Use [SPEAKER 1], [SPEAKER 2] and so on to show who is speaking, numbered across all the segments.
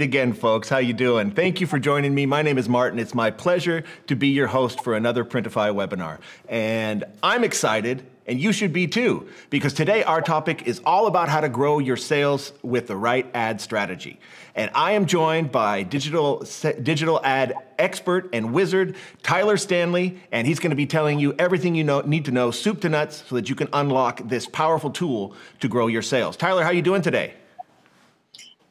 [SPEAKER 1] Meet again, folks. How you doing? Thank you for joining me. My name is Martin. It's my pleasure to be your host for another Printify webinar. And I'm excited, and you should be too, because today our topic is all about how to grow your sales with the right ad strategy. And I am joined by digital digital ad expert and wizard Tyler Stanley, and he's going to be telling you everything you know, need to know, soup to nuts, so that you can unlock this powerful tool to grow your sales. Tyler, how are you doing today?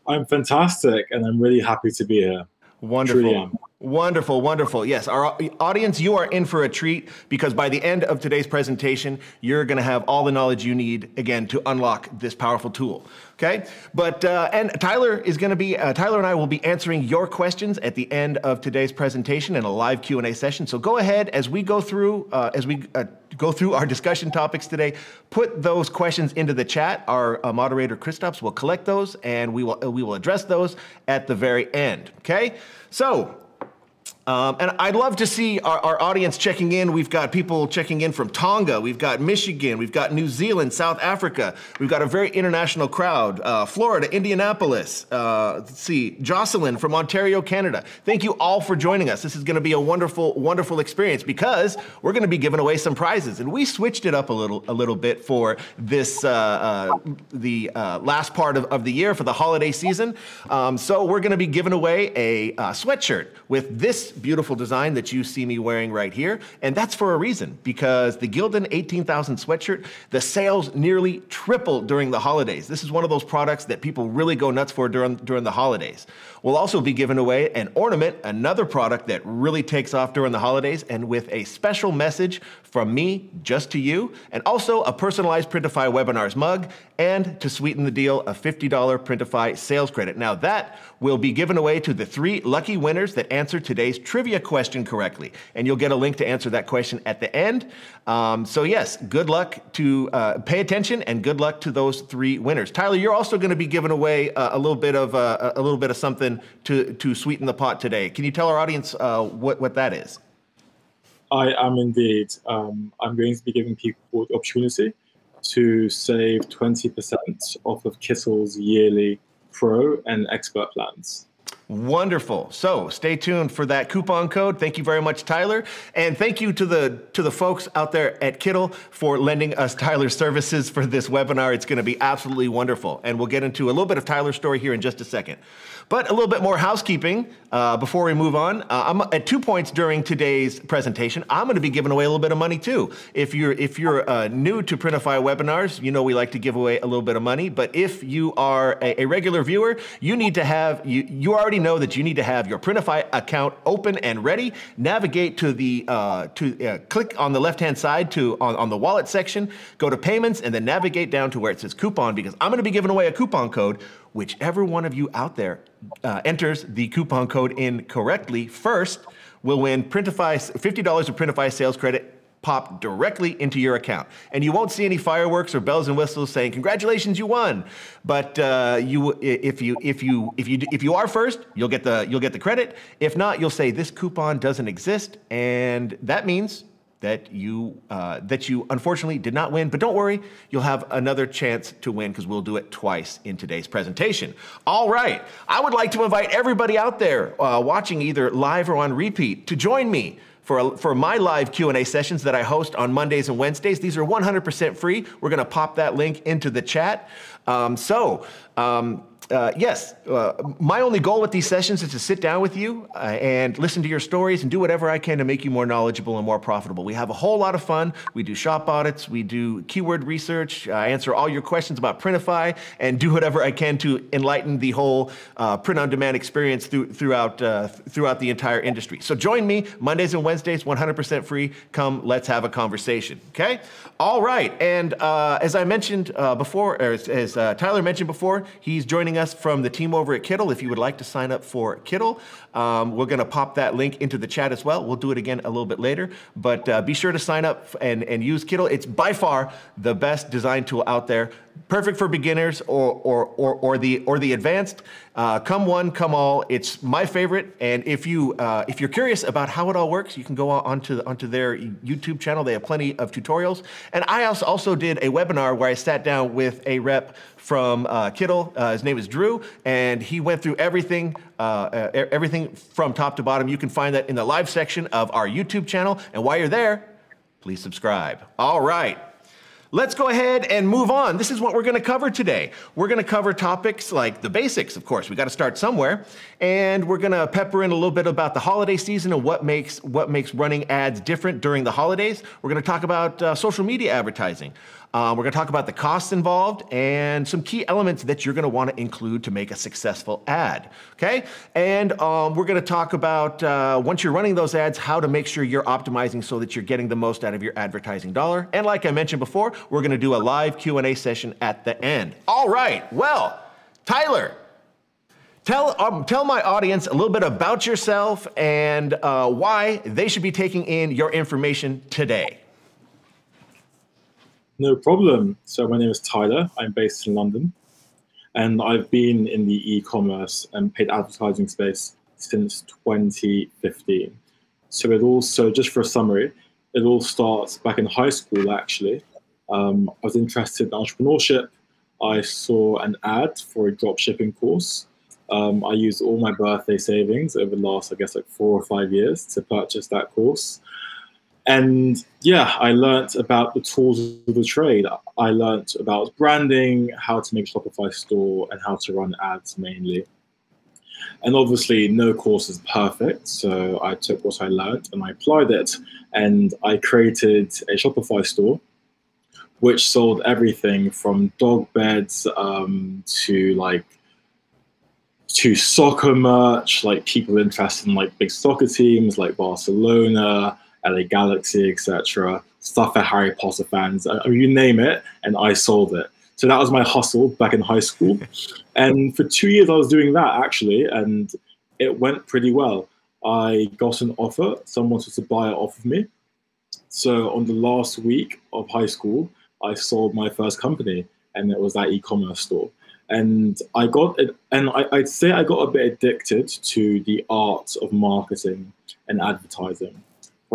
[SPEAKER 2] I'm fantastic, and I'm really happy to be here.
[SPEAKER 1] Wonderful. Wonderful, wonderful. Yes, our audience, you are in for a treat because by the end of today's presentation, you're going to have all the knowledge you need again to unlock this powerful tool. Okay, but uh, and Tyler is going to be uh, Tyler and I will be answering your questions at the end of today's presentation in a live Q and A session. So go ahead as we go through uh, as we uh, go through our discussion topics today. Put those questions into the chat. Our uh, moderator Christops will collect those and we will we will address those at the very end. Okay, so um, and I'd love to see our, our, audience checking in. We've got people checking in from Tonga, we've got Michigan, we've got New Zealand, South Africa. We've got a very international crowd. Uh, Florida, Indianapolis. Uh, let's see, Jocelyn from Ontario, Canada. Thank you all for joining us. This is going to be a wonderful, wonderful experience because we're going to be giving away some prizes, and we switched it up a little, a little bit for this uh, uh the uh, last part of, of, the year for the holiday season. Um, so we're going to be giving away a uh, sweatshirt with this beautiful design that you see me wearing right here. And that's for a reason, because the Gildan 18,000 sweatshirt, the sales nearly tripled during the holidays. This is one of those products that people really go nuts for during, during the holidays. We'll also be giving away an ornament, another product that really takes off during the holidays, and with a special message from me just to you, and also a personalized Printify webinars mug, and to sweeten the deal, a $50 Printify sales credit. Now, that will be given away to the three lucky winners that answer today's trivia question correctly. And you'll get a link to answer that question at the end. Um, so, yes, good luck to uh, pay attention and good luck to those three winners. Tyler, you're also going to be giving away uh, a little bit of uh, a little bit of something to, to sweeten the pot today. Can you tell our audience uh, what, what that is?
[SPEAKER 2] I am indeed. Um, I'm going to be giving people the opportunity to save 20% off of Kittl's yearly Pro and Expert plans.
[SPEAKER 1] Wonderful. So stay tuned for that coupon code. Thank you very much, Tyler. And thank you to the to the folks out there at Kittl for lending us Tyler's services for this webinar. It's going to be absolutely wonderful. And we'll get into a little bit of Tyler's story here in just a second. But a little bit more housekeeping uh, before we move on. Uh, I'm at two points during today's presentation. I'm going to be giving away a little bit of money too. If you're if you're uh, new to Printify webinars, you know we like to give away a little bit of money. But if you are a, a regular viewer, you need to have you you already know that you need to have your Printify account open and ready. Navigate to the uh, to uh, click on the left hand side to on, on the wallet section. Go to payments and then navigate down to where it says coupon because I'm going to be giving away a coupon code whichever one of you out there uh, enters the coupon code in correctly first will win Printify $50 of Printify sales credit pop directly into your account. And you won't see any fireworks or bells and whistles saying congratulations you won. But uh, you if you if you if you if you are first, you'll get the you'll get the credit. If not, you'll say this coupon doesn't exist and that means that you uh, that you unfortunately did not win. But don't worry, you'll have another chance to win because we'll do it twice in today's presentation. All right, I would like to invite everybody out there uh, watching either live or on repeat to join me. For, for my live q&a sessions that i host on mondays and wednesdays these are 100% free. We're to pop that link into the chat. Um, so um, uh, yes, uh, my only goal with these sessions is to sit down with you uh, and listen to your stories and do whatever I can to make you more knowledgeable and more profitable. We have a whole lot of fun. We do shop audits, we do keyword research, I answer all your questions about Printify, and do whatever I can to enlighten the whole uh, print-on-demand experience through, throughout, uh, throughout the entire industry. So join me Mondays and Wednesdays, 100% free. Come, let's have a conversation. Okay? All right. And uh, as I mentioned before, or as, as Tyler mentioned before, he's joining us from the team over at Kittl. If you would like to sign up for Kittl, um, we're going to pop that link into the chat as well. We'll do it again a little bit later, but uh, be sure to sign up and, and use Kittl. It's by far the best design tool out there perfect for beginners or, or, or, or, the, or the advanced. Uh, come one, come all. It's my favorite. And if, you, uh, if you're curious about how it all works, you can go onto, onto their YouTube channel. They have plenty of tutorials. And I also did a webinar where I sat down with a rep from uh, Kittl. Uh, his name is Drew, and he went through everything, uh, everything from top to bottom. You can find that in the live section of our YouTube channel. And while you're there, please subscribe. All right. Let's go ahead and move on. This is what we're going to cover today. We're going to cover topics like the basics, of course. We got to start somewhere, and we're going to pepper in a little bit about the holiday season and what makes what makes running ads different during the holidays. We're going to talk about uh, social media advertising. Um, we're going to talk about the costs involved and some key elements that you're going to want to include to make a successful ad. Okay, and um, we're going to talk about uh, once you're running those ads, how to make sure you're optimizing so that you're getting the most out of your advertising dollar. And like I mentioned before, we're going to do a live Q&A session at the end. All right. Well, Tyler, Tell, um, tell my audience a little bit about yourself and uh, why they should be taking in your information today.
[SPEAKER 2] No problem. So my name is Tyler. I'm based in London, and I've been in the e-commerce and paid advertising space since 2015. So it also, just for a summary, it all starts back in high school. Actually, um, I was interested in entrepreneurship. I saw an ad for a drop shipping course. Um, I used all my birthday savings over the last, I guess, like four or five years to purchase that course. And yeah, I learned about the tools of the trade. I learned about branding, how to make Shopify store, and how to run ads mainly. And obviously, no course is perfect. So I took what I learned and I applied it. And I created a Shopify store, which sold everything from dog beds um, to like to soccer merch, like people interested in like big soccer teams like Barcelona, LA Galaxy, etc. Stuff for Harry Potter fans. I mean, you name it, and I sold it. So that was my hustle back in high school. and for two years, I was doing that actually, and it went pretty well. I got an offer. Someone wanted to buy it off of me. So on the last week of high school, I sold my first company, and it was that e-commerce store. And I got it, and I, I'd say I got a bit addicted to the art of marketing and advertising.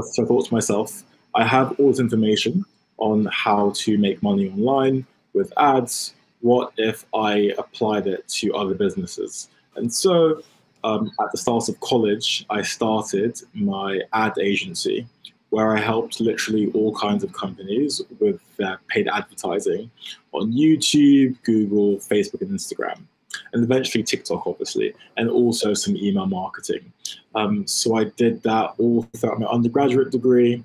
[SPEAKER 2] So I thought to myself, I have all this information on how to make money online with ads. What if I applied it to other businesses? And so um, at the start of college, I started my ad agency where I helped literally all kinds of companies with their paid advertising on YouTube, Google, Facebook, and Instagram and eventually TikTok, obviously, and also some email marketing. Um, so I did that all throughout my undergraduate degree.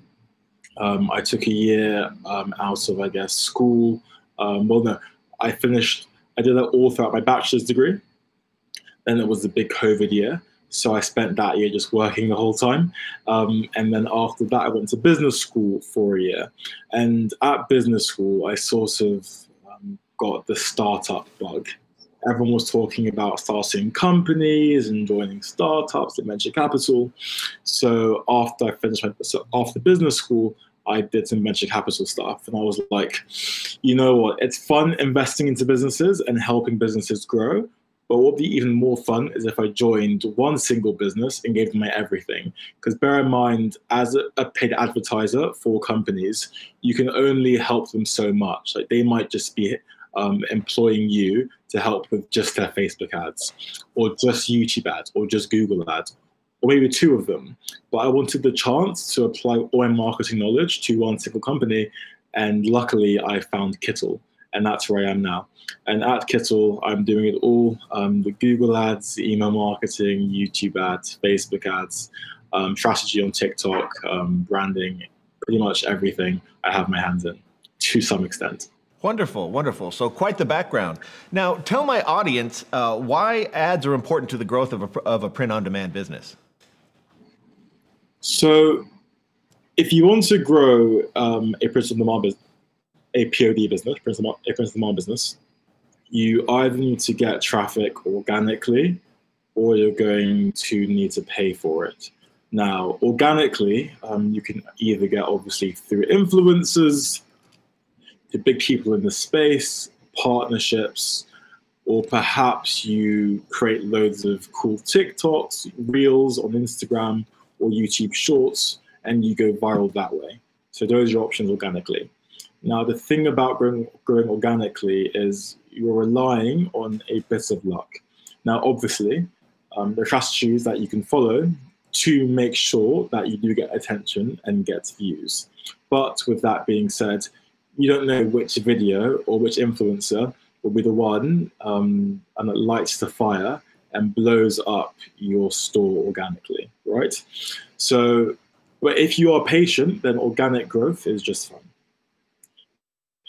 [SPEAKER 2] Um, I took a year um, out of, I guess, school. Um, well, no, I finished, I did that all throughout my bachelor's degree. Then it was the big COVID year. So I spent that year just working the whole time. Um, and then after that, I went to business school for a year. And at business school, I sort of um, got the startup bug everyone was talking about starting companies and joining startups and venture capital. So after I finished my, so after business school, I did some venture capital stuff, and I was like, you know what? It's fun investing into businesses and helping businesses grow. But what would be even more fun is if I joined one single business and gave them my everything. Because bear in mind, as a paid advertiser for companies, you can only help them so much. Like they might just be um, employing you to help with just their Facebook ads, or just YouTube ads, or just Google ads, or maybe two of them. But I wanted the chance to apply all my marketing knowledge to one single company, and luckily I found Kittl, and that's where I am now. And at Kittl, I'm doing it all: um, the Google ads, email marketing, YouTube ads, Facebook ads, um, strategy on TikTok, um, branding, pretty much everything I have my hands in to some extent.
[SPEAKER 1] Wonderful, wonderful. So, quite the background. Now, tell my audience uh, why ads are important to the growth of a, of a print on demand business.
[SPEAKER 2] So, if you want to grow um, a print on demand business, a POD business, a print on demand business, you either need to get traffic organically or you're going to need to pay for it. Now, organically, um, you can either get obviously through influencers to big people in the space, partnerships, or perhaps you create loads of cool TikToks, reels on Instagram or YouTube shorts, and you go viral that way. So those are options organically. Now, the thing about growing, growing organically is you're relying on a bit of luck. Now, obviously, um, there are strategies that you can follow to make sure that you do get attention and get views. But with that being said, you don't know which video or which influencer will be the one um, and it lights the fire and blows up your store organically, right? So, but if you are patient, then organic growth is just fine.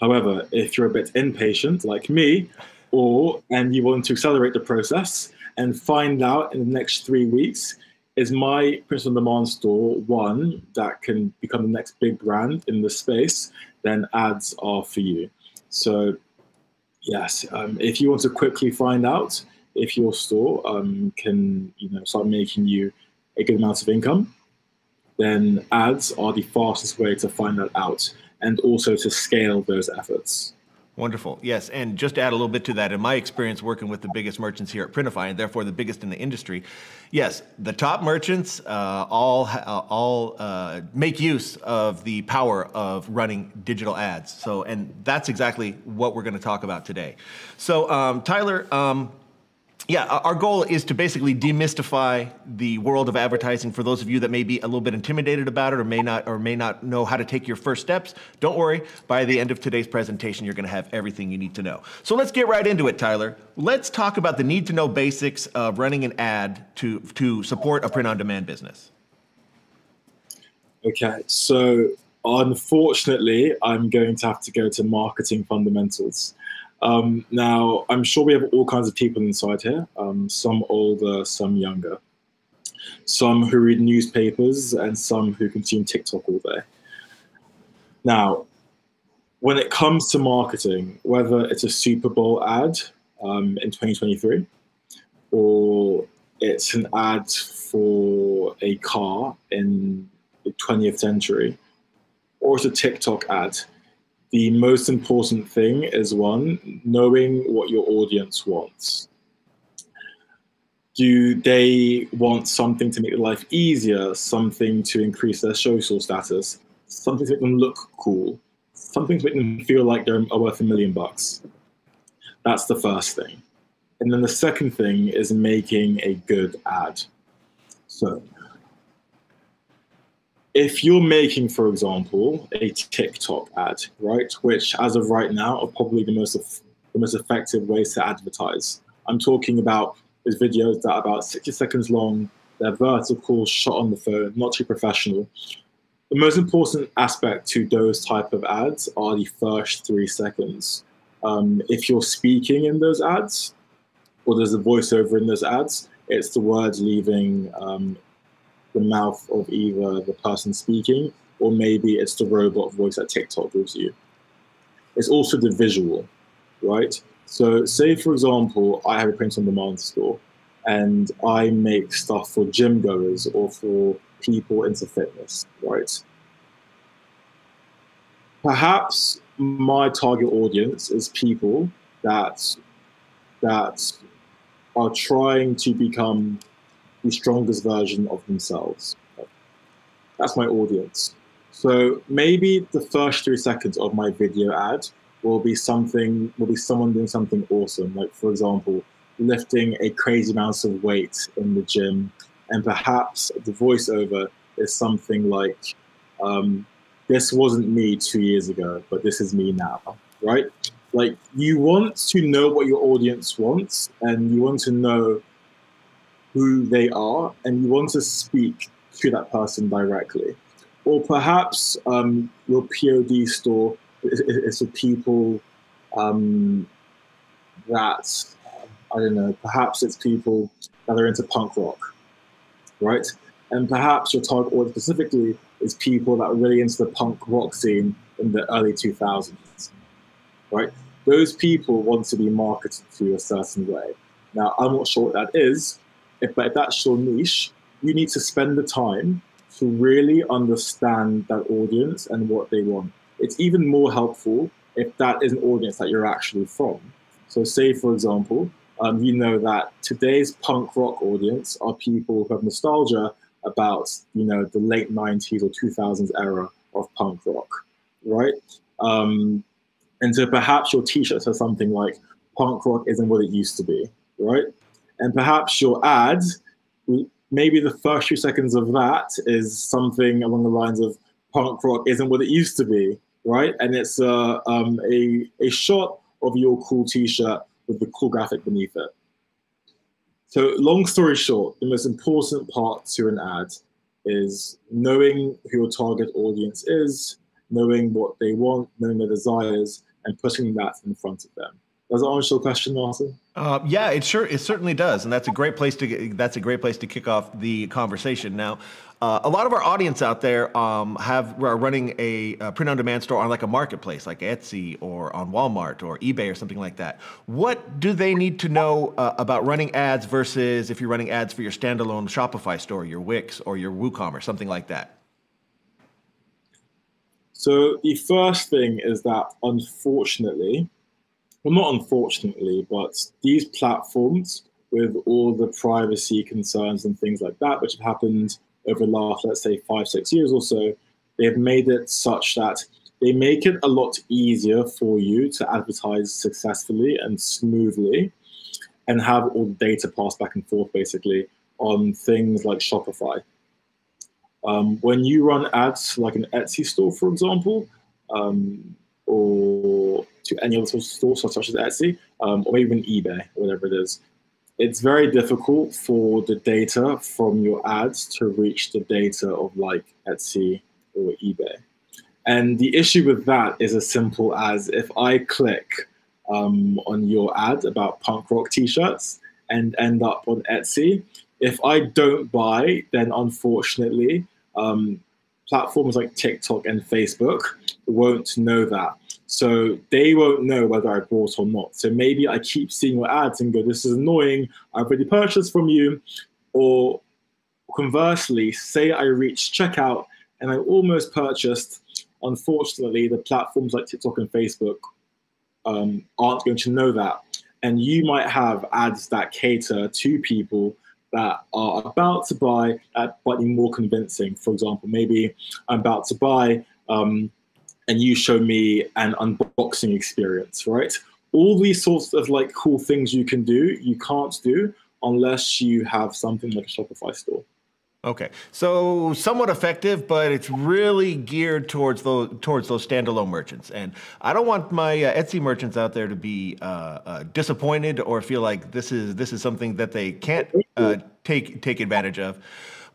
[SPEAKER 2] However, if you're a bit impatient, like me, or and you want to accelerate the process and find out in the next three weeks, is my Print on Demand store one that can become the next big brand in the space? Then ads are for you. So, yes, um, if you want to quickly find out if your store um, can, you know, start making you a good amount of income, then ads are the fastest way to find that out and also to scale those efforts.
[SPEAKER 1] Wonderful. Yes. And just to add a little bit to that, in my experience working with the biggest merchants here at Printify, and therefore the biggest in the industry, yes, the top merchants uh, all uh, all uh, make use of the power of running digital ads. So, and that's exactly what we're going to talk about today. So, um, Tyler, um, yeah, our goal is to basically demystify the world of advertising for those of you that may be a little bit intimidated about it or may not or may not know how to take your first steps. Don't worry, by the end of today's presentation you're going to have everything you need to know. So let's get right into it, Tyler. Let's talk about the need to know basics of running an ad to to support a print on demand business.
[SPEAKER 2] Okay, so unfortunately, I'm going to have to go to marketing fundamentals. Um, now, I'm sure we have all kinds of people inside here, um, some older, some younger, some who read newspapers, and some who consume TikTok all day. Now, when it comes to marketing, whether it's a Super Bowl ad um, in 2023 or it's an ad for a car in the 20th century, or it's a TikTok ad the most important thing is one, knowing what your audience wants. Do they want something to make their life easier, something to increase their social status, something to make them look cool, something to make them feel like they're worth a million bucks? That's the first thing. And then the second thing is making a good ad. So if you're making, for example, a TikTok ad, right, which as of right now are probably the most the most effective ways to advertise. I'm talking about these videos that are about 60 seconds long, they're vertical, shot on the phone, not too professional. The most important aspect to those type of ads are the first three seconds. Um, if you're speaking in those ads, or there's a voiceover in those ads, it's the words leaving um, the mouth of either the person speaking or maybe it's the robot voice that TikTok gives you. It's also the visual, right? So, say for example, I have a print on demand store and I make stuff for gym goers or for people into fitness, right? Perhaps my target audience is people that that are trying to become the strongest version of themselves. That's my audience. So maybe the first three seconds of my video ad will be something, will be someone doing something awesome. Like for example, lifting a crazy amount of weight in the gym. And perhaps the voiceover is something like, um, this wasn't me two years ago, but this is me now, right? Like you want to know what your audience wants and you want to know who they are and you want to speak to that person directly. Or perhaps um, your POD store is, is, people um, that, I don't know, perhaps it's people that are into punk rock, right? And perhaps your target audience specifically is people that are really into the punk rock scene in the early 2000s, right? Those people want to be marketed to a certain way. Now, I'm not sure what that is, if, if that's your niche, you need to spend the time to really understand that audience and what they want. It's even more helpful if that is an audience that you're actually from. So, say for example, um, you know that today's punk rock audience are people who have nostalgia about you know the late 90s or 2000s era of punk rock, right? Um, and so perhaps your T-shirt says something like punk rock isn't what it used to be, right? And perhaps your ad, maybe the first few seconds of that is something along the lines of punk rock isn't what it used to be, right? And it's uh, um, a, a shot of your cool t-shirt with the cool graphic beneath it. So long story short, the most important part to an ad is knowing who your target audience is, knowing what they want, knowing their desires, and putting that in front of them. Does that answer your question, Martin?
[SPEAKER 1] Uh, yeah, it sure it certainly does, and that's a great place to that's a great place to kick off the conversation. Now, uh, a lot of our audience out there um, have are running a, a print-on-demand store on like a marketplace, like Etsy or on Walmart or eBay or something like that. What do they need to know uh, about running ads versus if you're running ads for your standalone Shopify store, your Wix or your WooCommerce, something like that?
[SPEAKER 2] So the first thing is that unfortunately, well, not unfortunately, but these platforms with all the privacy concerns and things like that, which have happened over the last, let's say, five, six years or so, they have made it such that they make it a lot easier for you to advertise successfully and smoothly and have all the data passed back and forth basically on things like Shopify. Um, when you run ads like an Etsy store, for example, um, or to any other store such as Etsy, um, or even eBay, whatever it is, it's very difficult for the data from your ads to reach the data of like Etsy or eBay. And the issue with that is as simple as if I click um, on your ad about punk rock t-shirts and end up on Etsy, if I don't buy, then unfortunately, um, platforms like TikTok and Facebook won't know that. So they won't know whether I bought or not. So maybe I keep seeing your ads and go, this is annoying. I've already purchased from you. Or conversely, say I reach checkout and I almost purchased. Unfortunately, the platforms like TikTok and Facebook um, aren't going to know that. And you might have ads that cater to people that are about to buy at slightly more convincing. For example, maybe I'm about to buy um, and you show me an unboxing experience, right? All these sorts of like cool things you can do, you can't do unless you have something like a Shopify store.
[SPEAKER 1] Okay, so somewhat effective, but it's really geared towards those towards those standalone merchants. And I don't want my uh, Etsy merchants out there to be uh, uh, disappointed or feel like this is this is something that they can't uh, take take advantage of.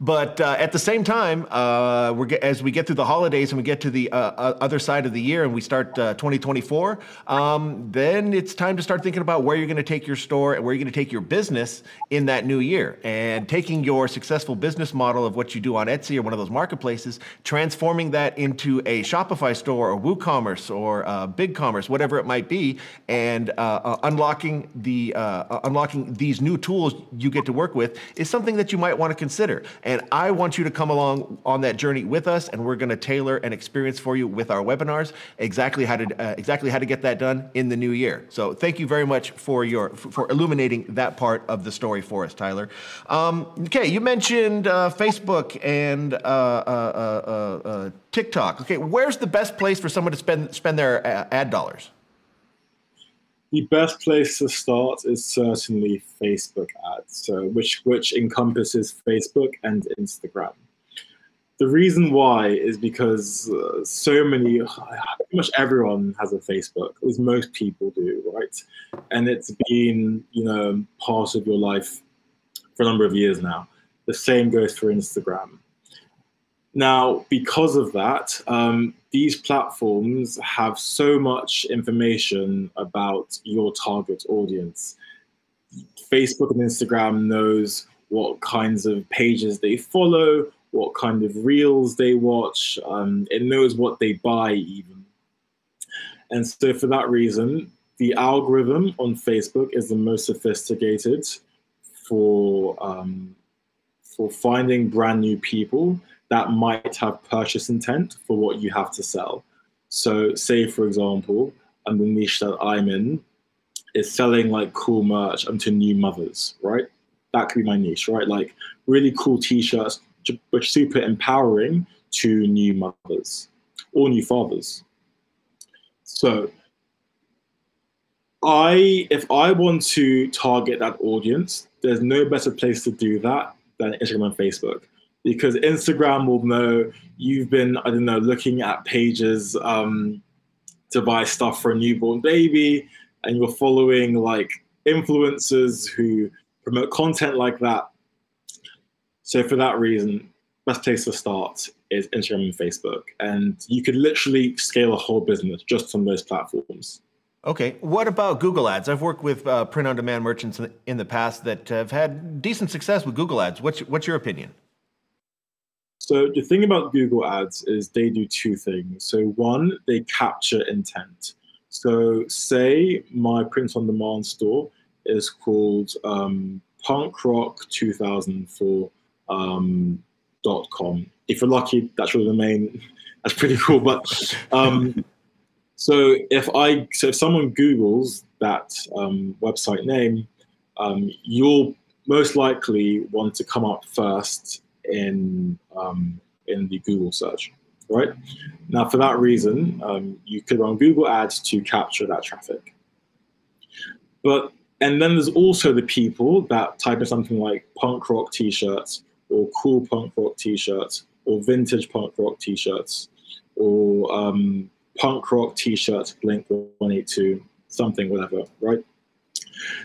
[SPEAKER 1] But uh, at the same time, uh, we're as we get through the holidays and we get to the uh, uh other side of the year and we start uh, 2024, um, then it's time to start thinking about where you're going to take your store and where you're going to take your business in that new year. And taking your successful business model of what you do on Etsy or one of those marketplaces, transforming that into a Shopify store or WooCommerce or uh, BigCommerce, whatever it might be, and unlocking the unlocking these new tools you get to work with is something that you might want to consider. And I want you to come along on that journey with us, and we're going to tailor an experience for you with our webinars, exactly how to uh, exactly how to get that done in the new year. So thank you very much for your for illuminating that part of the story for us, Tyler. Um, okay, you mentioned uh, Facebook and uh, uh, uh, uh, TikTok. Okay, where's the best place for someone to spend spend their ad dollars?
[SPEAKER 2] The best place to start is certainly Facebook ads, so which which encompasses Facebook and Instagram. The reason why is because uh, so many, pretty much everyone has a Facebook, as most people do, right? And it's been, you know, part of your life for a number of years now. The same goes for Instagram. Now, because of that, um, these platforms have so much information about your target audience. Facebook and Instagram knows what kinds of pages they follow, what kind of reels they watch. Um, it knows what they buy even. And so for that reason, the algorithm on Facebook is the most sophisticated for um, for finding brand new people that might have purchase intent for what you have to sell. So, say for example, and the niche that I'm in is selling like cool merch to new mothers, right? That could be my niche, right? Like really cool t-shirts, which super empowering to new mothers or new fathers. So I if I want to target that audience, there's no better place to do that than Instagram and Facebook. Because Instagram will know you've been, I don't know, looking at pages um, to buy stuff for a newborn baby, and you're following like influencers who promote content like that. So for that reason, best place to start is Instagram and Facebook. And you could literally scale a whole business just from those platforms.
[SPEAKER 1] Okay. What about Google Ads? I've worked with uh, print on demand merchants in the past that have had decent success with Google Ads. What's, what's your opinion?
[SPEAKER 2] So, the thing about Google Ads is they do two things. So, one, they capture intent. So, say my print on demand store is called um, Punk Rock 2004. Um. If you're lucky, that's really the main. That's pretty cool. But um, so if I so if someone Google's that um, website name, um, you'll most likely want to come up first in um, in the Google search, right? Now, for that reason, um, you could run Google Ads to capture that traffic. But and then there's also the people that type in something like punk rock t-shirts or cool punk rock t-shirts or vintage punk rock t-shirts or um, punk rock t-shirts, Blink 182, something, whatever, right?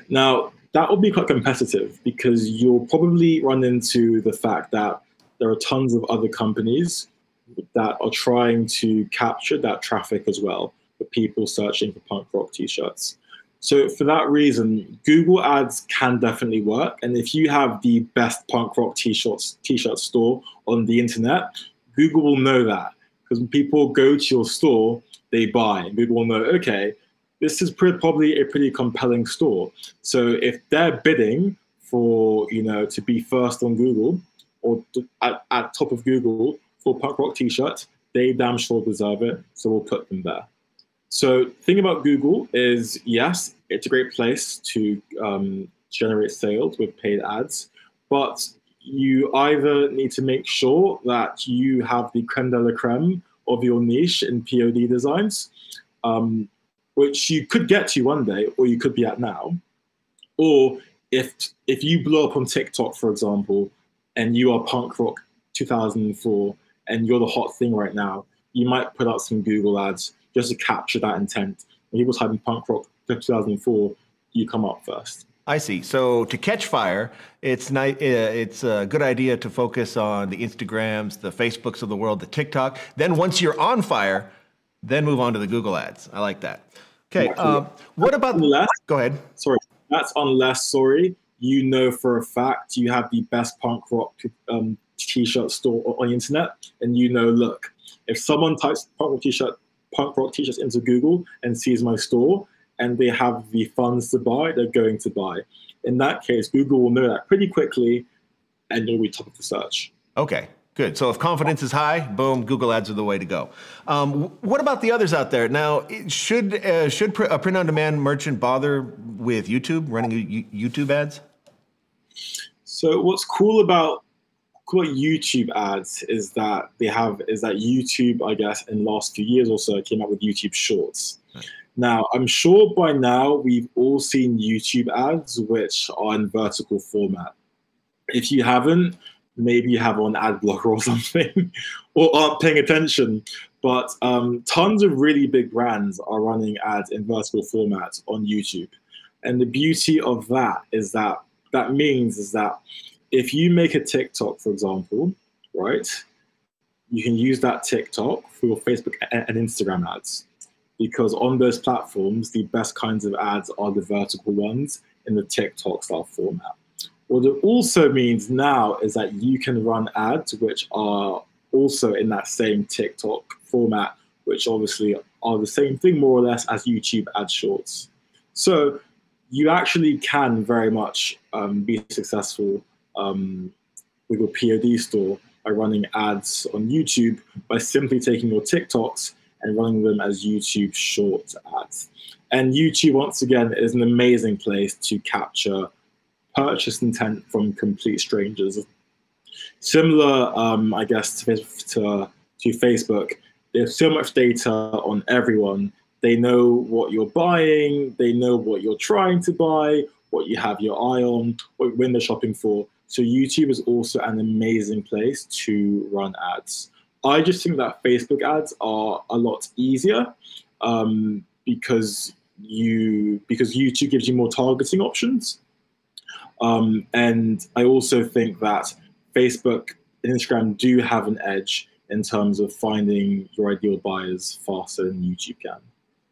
[SPEAKER 2] Now, that will be quite competitive because you'll probably run into the fact that there are tons of other companies that are trying to capture that traffic as well for people searching for punk rock t-shirts. So for that reason, Google Ads can definitely work. And if you have the best punk rock t-shirts t-shirt store on the internet, Google will know that because when people go to your store, they buy. And Google will know, okay, this is probably a pretty compelling store. So if they're bidding for, you know, to be first on Google or at, at top of Google for punk rock t-shirts, they damn sure deserve it. So we'll put them there. So thing about Google is, yes, it's a great place to um, generate sales with paid ads, but you either need to make sure that you have the creme de la creme of your niche in POD designs, um, which you could get to one day, or you could be at now. Or if if you blow up on TikTok, for example, and you are punk rock 2004 and you're the hot thing right now, you might put out some Google ads just to capture that intent. When people type in punk rock 2004, you come up first.
[SPEAKER 1] I see. So to catch fire, it's ni- uh, it's a good idea to focus on the Instagrams, the Facebooks of the world, the TikTok. Then once you're on fire, then move on to the Google ads. I like that. Okay. Um, what about
[SPEAKER 2] unless?
[SPEAKER 1] Go ahead.
[SPEAKER 2] Sorry, that's unless. Sorry, you know for a fact you have the best punk rock um, t-shirt store on the internet, and you know, look, if someone types punk rock t-shirt, punk rock t-shirts into Google and sees my store, and they have the funds to buy, they're going to buy. In that case, Google will know that pretty quickly and you'll be top of the search.
[SPEAKER 1] Okay, good. So if confidence is high, boom, Google Ads are the way to go. Um, what about the others out there? Now, should uh, should a print-on-demand merchant bother with YouTube running YouTube ads?
[SPEAKER 2] So what's cool about cool about YouTube ads is that they have is that YouTube, I guess, in the last few years or so, came out with YouTube Shorts. Right. Now, I'm sure by now we've all seen YouTube ads which are in vertical format. If you haven't, maybe you have on ad blocker or something, or aren't paying attention. But um, tons of really big brands are running ads in vertical format on YouTube. And the beauty of that is that that means is that if you make a TikTok, for example, right, you can use that TikTok for your Facebook and Instagram ads because on those platforms, the best kinds of ads are the vertical ones in the TikTok style format. What it also means now is that you can run ads which are also in that same TikTok format, which obviously are the same thing more or less as YouTube ad shorts. So you actually can very much um, be successful um, with your POD store by running ads on YouTube by simply taking your TikToks and running them as YouTube short ads. And YouTube, once again, is an amazing place to capture purchase intent from complete strangers. Similar, um, I guess, to, to, Facebook, there's so much data on everyone They know what you're buying, they know what you're trying to buy, what you have your eye on, what when they're shopping for. So YouTube is also an amazing place to run ads. I just think that Facebook ads are a lot easier um, because you because YouTube gives you more targeting options. Um, and I also think that Facebook and Instagram do have an edge in terms of finding your ideal buyers faster than YouTube can.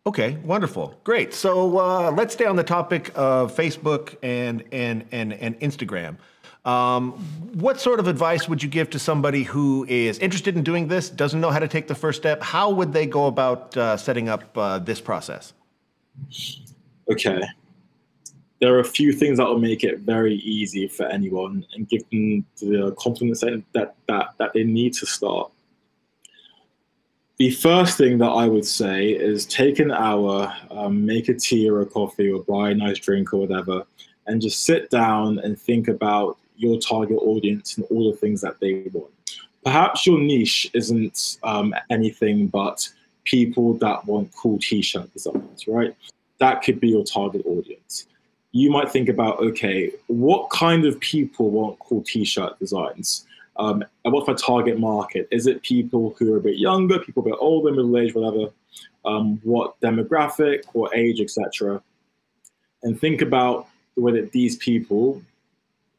[SPEAKER 1] Okay, wonderful, great. So uh, let's stay on the topic of Facebook and and and and Instagram. Um, what sort of advice would you give to somebody who is interested in doing this, doesn't know how to take the first step? How would they go about uh, setting up uh, this process?
[SPEAKER 2] Okay, there are a few things that will make it very easy for anyone and give them the confidence that that that they need to start. The first thing that I would say is take an hour, um, make a tea or a coffee or buy a nice drink or whatever, and just sit down and think about your target audience and all the things that they want. Perhaps your niche isn't um, anything but people that want cool t-shirt designs, right? That could be your target audience you might think about okay, what kind of people want cool t-shirt designs? Um, and what's my target market? Is it people who are a bit younger, people a bit older, middle aged, whatever? Um, what demographic, what age, etc. And think about the way that these people,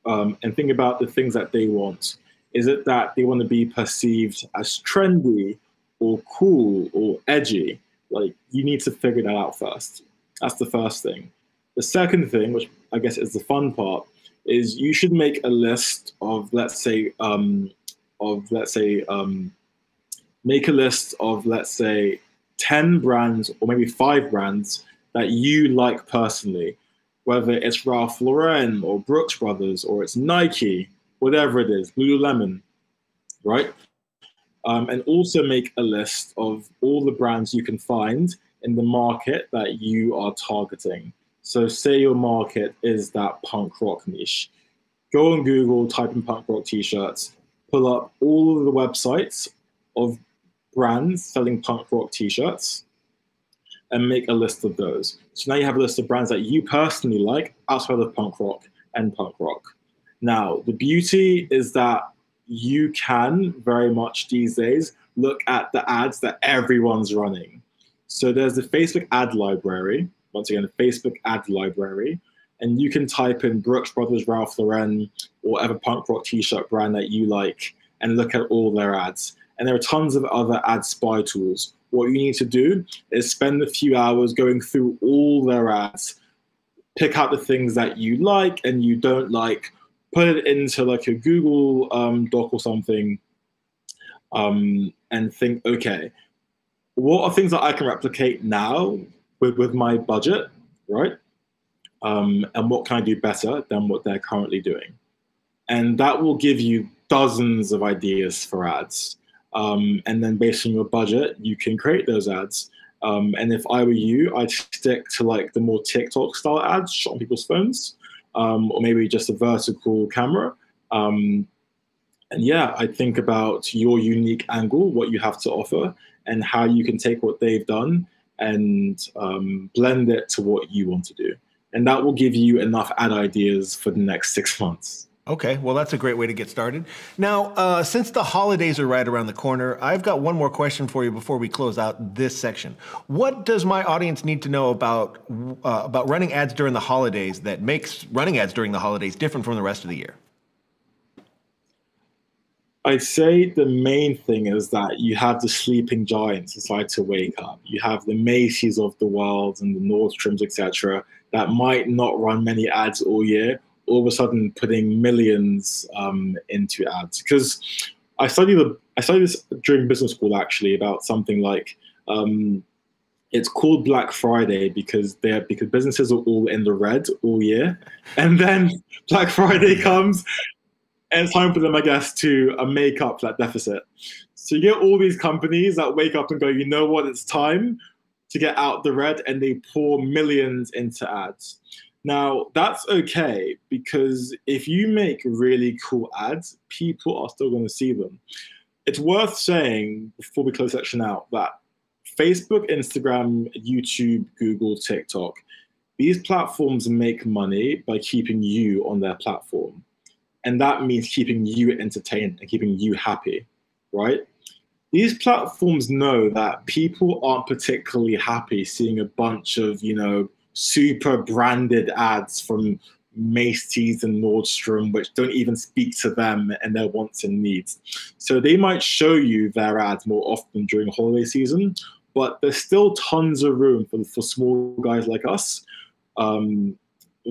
[SPEAKER 2] um, and think about the things that they want. Is it that they want to be perceived as trendy or cool or edgy? Like you need to figure that out first. That's the first thing. The second thing, which I guess is the fun part, is you should make a list of let's say um, of let's say um, make a list of let's say 10 brands or maybe five brands that you like personally whether it's Ralph Lauren or Brooks Brothers or it's Nike whatever it is Lululemon right? Um, and also make a list of all the brands you can find in the market that you are targeting so say your market is that punk rock niche. Go on Google, type in punk rock t-shirts, pull up all of the websites of brands selling punk rock t-shirts and make a list of those. So now you have a list of brands that you personally like outside of punk rock and punk rock. Now, the beauty is that you can very much these days look at the ads that everyone's running. So there's the Facebook ad library, once again, Facebook ad library. And you can type in Brooks Brothers, Ralph Lauren, whatever punk rock t-shirt brand that you like and look at all their ads. And there are tons of other ad spy tools. What you need to do is spend a few hours going through all their ads, pick out the things that you like and you don't like, put it into like a Google um, Doc or something, um, and think, okay, what are things that I can replicate now with, with my budget, right? Um, and what can I do better than what they're currently doing? And that will give you dozens of ideas for ads. Um, and then based on your budget, you can create those ads. Um, and if I were you, I'd stick to like the more TikTok style ads shot on people's phones, um, or maybe just a vertical camera. Um, and yeah, I think about your unique angle, what you have to offer, and how you can take what they've done and um, blend it to what you want to do. And that will give you enough ad ideas for the next six months.
[SPEAKER 1] Okay, well, that's a great way to get started. Now, uh, since the holidays are right around the corner, I've got one more question for you before we close out this section. What does my audience need to know about uh, about running ads during the holidays that makes running ads during the holidays different from the rest of the year?
[SPEAKER 2] I'd say the main thing is that you have the sleeping giants decide to wake up. You have the Macy's of the world and the Nordstroms, etc., that might not run many ads all year, all of a sudden putting millions um, into ads. Because I studied the I studied this during business school actually about something like um, it's called Black Friday because they're because businesses are all in the red all year, and then Black Friday comes and it's time for them, I guess, to uh, make up that deficit. So you get all these companies that wake up and go, you know what, it's time to get out the red, and they pour millions into ads. Now, that's okay because if you make really cool ads, people are still going to see them. It's worth saying before we close section out that Facebook, Instagram, YouTube, Google, TikTok. These platforms make money by keeping you on their platform. And that means keeping you entertained and keeping you happy, right? These platforms know that people aren't particularly happy seeing a bunch of, you know, super branded ads from Macy's and Nordstrom, which don't even speak to them and their wants and needs. So they might show you their ads more often during the holiday season, but there's still tons of room for, for small guys like us um,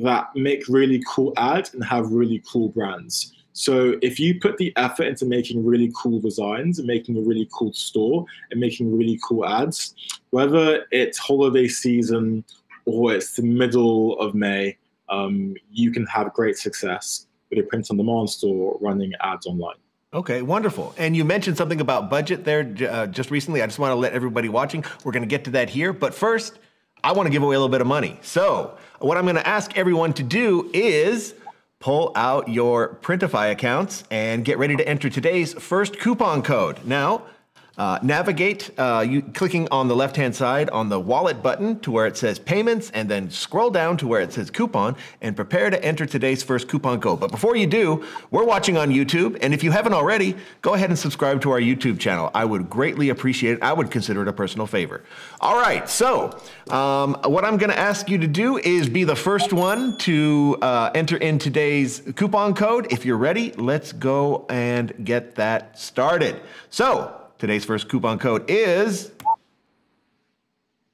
[SPEAKER 2] that make really cool ads and have really cool brands. So if you put the effort into making really cool designs and making a really cool store and making really cool ads, whether it's holiday season or it's the middle of May, um, you can have great success with a print on demand store running ads online.
[SPEAKER 1] Okay, wonderful. And you mentioned something about budget there uh, just recently. I just want to let everybody watching, we're going to get to that here. But first, I want to give away a little bit of money. So, what I'm going to ask everyone to do is pull out your Printify accounts and get ready to enter today's first coupon code. Now, uh, navigate, uh, you clicking on the left-hand side on the wallet button to where it says payments and then scroll down to where it says coupon and prepare to enter today's first coupon code. But before you do, we're watching on YouTube. And if you haven't already, go ahead and subscribe to our YouTube channel. I would greatly appreciate it. I would consider it a personal favor. All right, so um, what I'm gonna ask you to do is be the first one to uh, enter in today's coupon code. If you're ready, let's go and get that started. So Today's first coupon code is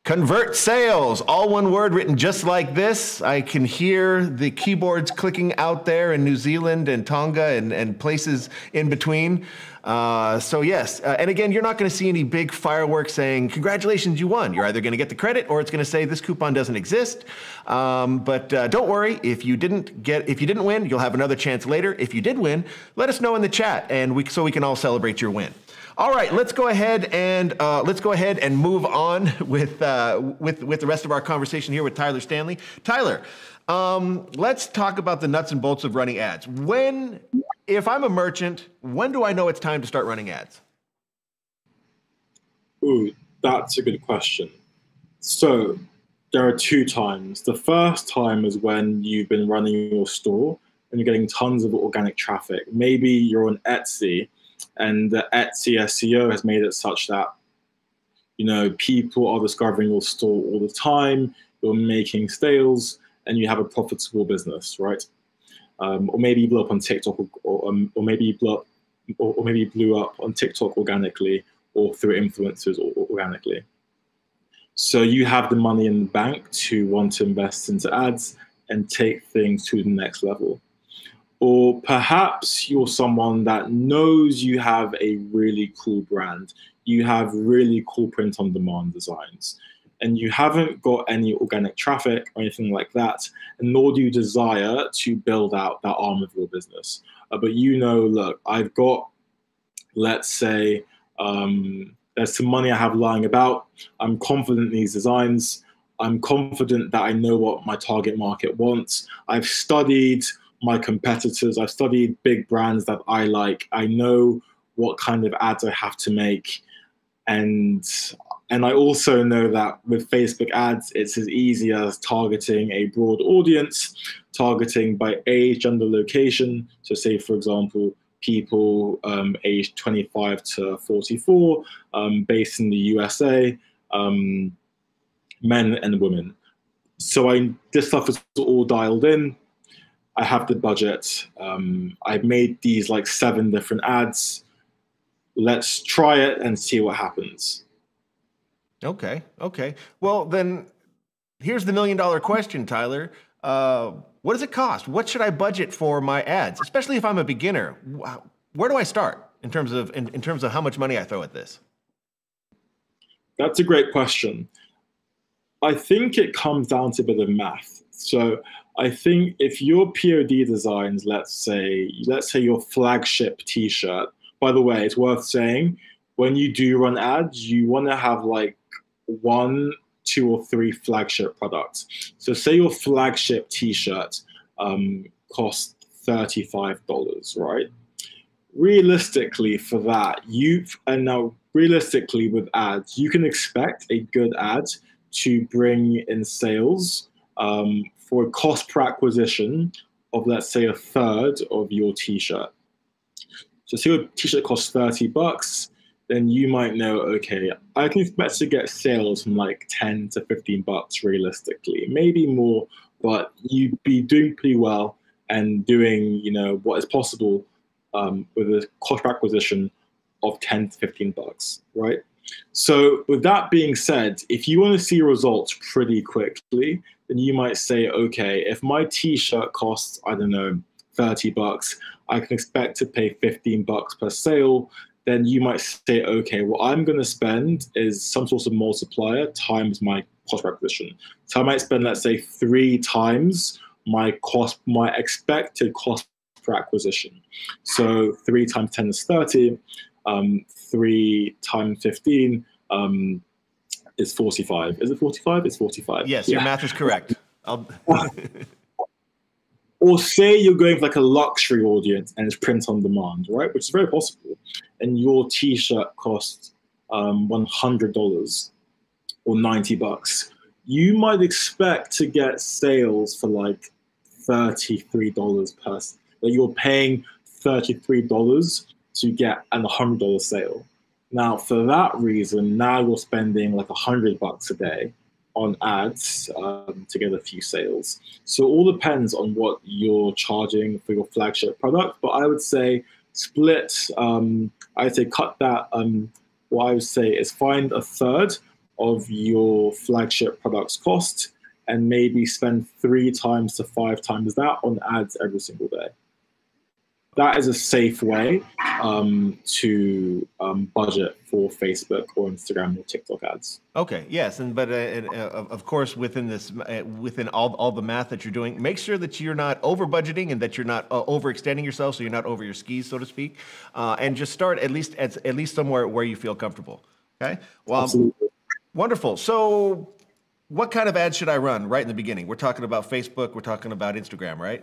[SPEAKER 1] Convert sales, all one word written just like this. I can hear the keyboards clicking out there in New Zealand and Tonga and, and places in between. Uh, so, yes, uh, and again, you're not going to see any big fireworks saying, Congratulations, you won. You're either going to get the credit or it's going to say this coupon doesn't exist. Um, but uh, don't worry, if you didn't get, if you didn't win, you'll have another chance later. If you did win, let us know in the chat and we, so we can all celebrate your win. All right, let's go ahead and uh, let's go ahead and move on with uh, with with the rest of our conversation here with Tyler Stanley. Tyler, um, let's talk about the nuts and bolts of running ads. When, if I'm a merchant, when do I know it's time to start running ads?
[SPEAKER 2] Ooh, that's a good question. So there are two times. The first time is when you've been running your store and you're getting tons of organic traffic. Maybe you're on Etsy and the Etsy SEO has made it such that you know people are discovering your store all the time. You're making sales, and you have a profitable business, right? Um, or maybe you blew up on TikTok, or, or, um, or maybe you blew up, or, or, maybe you blew up on TikTok organically, or through influencers or, or organically. So you have the money in the bank to want to invest into ads and take things to the next level. Or perhaps you're someone that knows you have a really cool brand, you have really cool print on demand designs, and you haven't got any organic traffic or anything like that, and nor do you desire to build out that arm of your business. Uh, but you know, look, I've got, let's say, um, there's some money I have lying about. I'm confident in these designs. I'm confident that I know what my target market wants. I've studied my competitors. I've studied big brands that I like. I know what kind of ads I have to make. And and I also know that with Facebook ads, it's as easy as targeting a broad audience, targeting by age, gender, location. So, say for example, people um, aged 25 to 44, um, based in the USA, um, men and women. So I this stuff is all dialed in. I have the budget. Um, I've made these like seven different ads. Let's try it and see what happens.
[SPEAKER 1] Okay. Okay. Well, then here's the million dollar question, Tyler. Uh, what does it cost? What should I budget for my ads, especially if I'm a beginner? Where do I start in terms of in, in terms of how much money I throw at this?
[SPEAKER 2] That's a great question. I think it comes down to a bit of math. So I think if your POD designs, let's say, let's say your flagship T-shirt. By the way, it's worth saying when you do run ads, you want to have like one, two, or three flagship products. So, say your flagship T-shirt um, costs thirty-five dollars, right? realistically for that, you and now realistically with ads, you can expect a good ad to bring in sales um, for a cost per acquisition of let's say a third of your t-shirt. So say your t-shirt costs 30 bucks, then you might know, okay, I can expect to get sales from like 10 to 15 bucks realistically, maybe more, but you'd be doing pretty well and doing, you know, what is possible um, with a cost per acquisition of 10 to 15 bucks, right? So with that being said, if you want to see results pretty quickly, then you might say, okay, if my t-shirt costs, I don't know, 30 bucks, I can expect to pay 15 bucks per sale. Then you might say, okay, what I'm going to spend is some sort of multiplier times my cost per acquisition. So I might spend, let's say, three times my cost, my expected cost per acquisition. So three times 10 is 30 um, 3 times 15 um, is 45. Is it 45? It's 45.
[SPEAKER 1] Yes, yeah. your math is correct.
[SPEAKER 2] or say you're going for like a luxury audience and it's print on demand, right? Which is very possible. And your t-shirt costs um, $100 or 90 bucks. You might expect to get sales for like $33 per, that you're paying $33 to get an $100 sale. Now, for that reason, now you're spending like a 100 bucks a day on ads um, to get a few sales. So it all depends on what you're charging for your flagship product. But I would say split, um, I'd say cut that. Um, what I would say is find a third of your flagship product's cost and maybe spend three times to five times that on ads every single day that is a safe way um, to um, budget for Facebook or Instagram or TikTok ads.
[SPEAKER 1] Okay. Yes, and but uh, and, uh, of course within this uh, within all all the math that you're doing, make sure that you're not over budgeting and that you're not uh, overextending yourself, so you're not over your skis, so to speak, uh, and just start at least at, at least somewhere where you feel comfortable. Okay. Well, Absolutely. wonderful. So. What kind of ads should I run right in the beginning? We're talking about Facebook. We're talking about Instagram, right?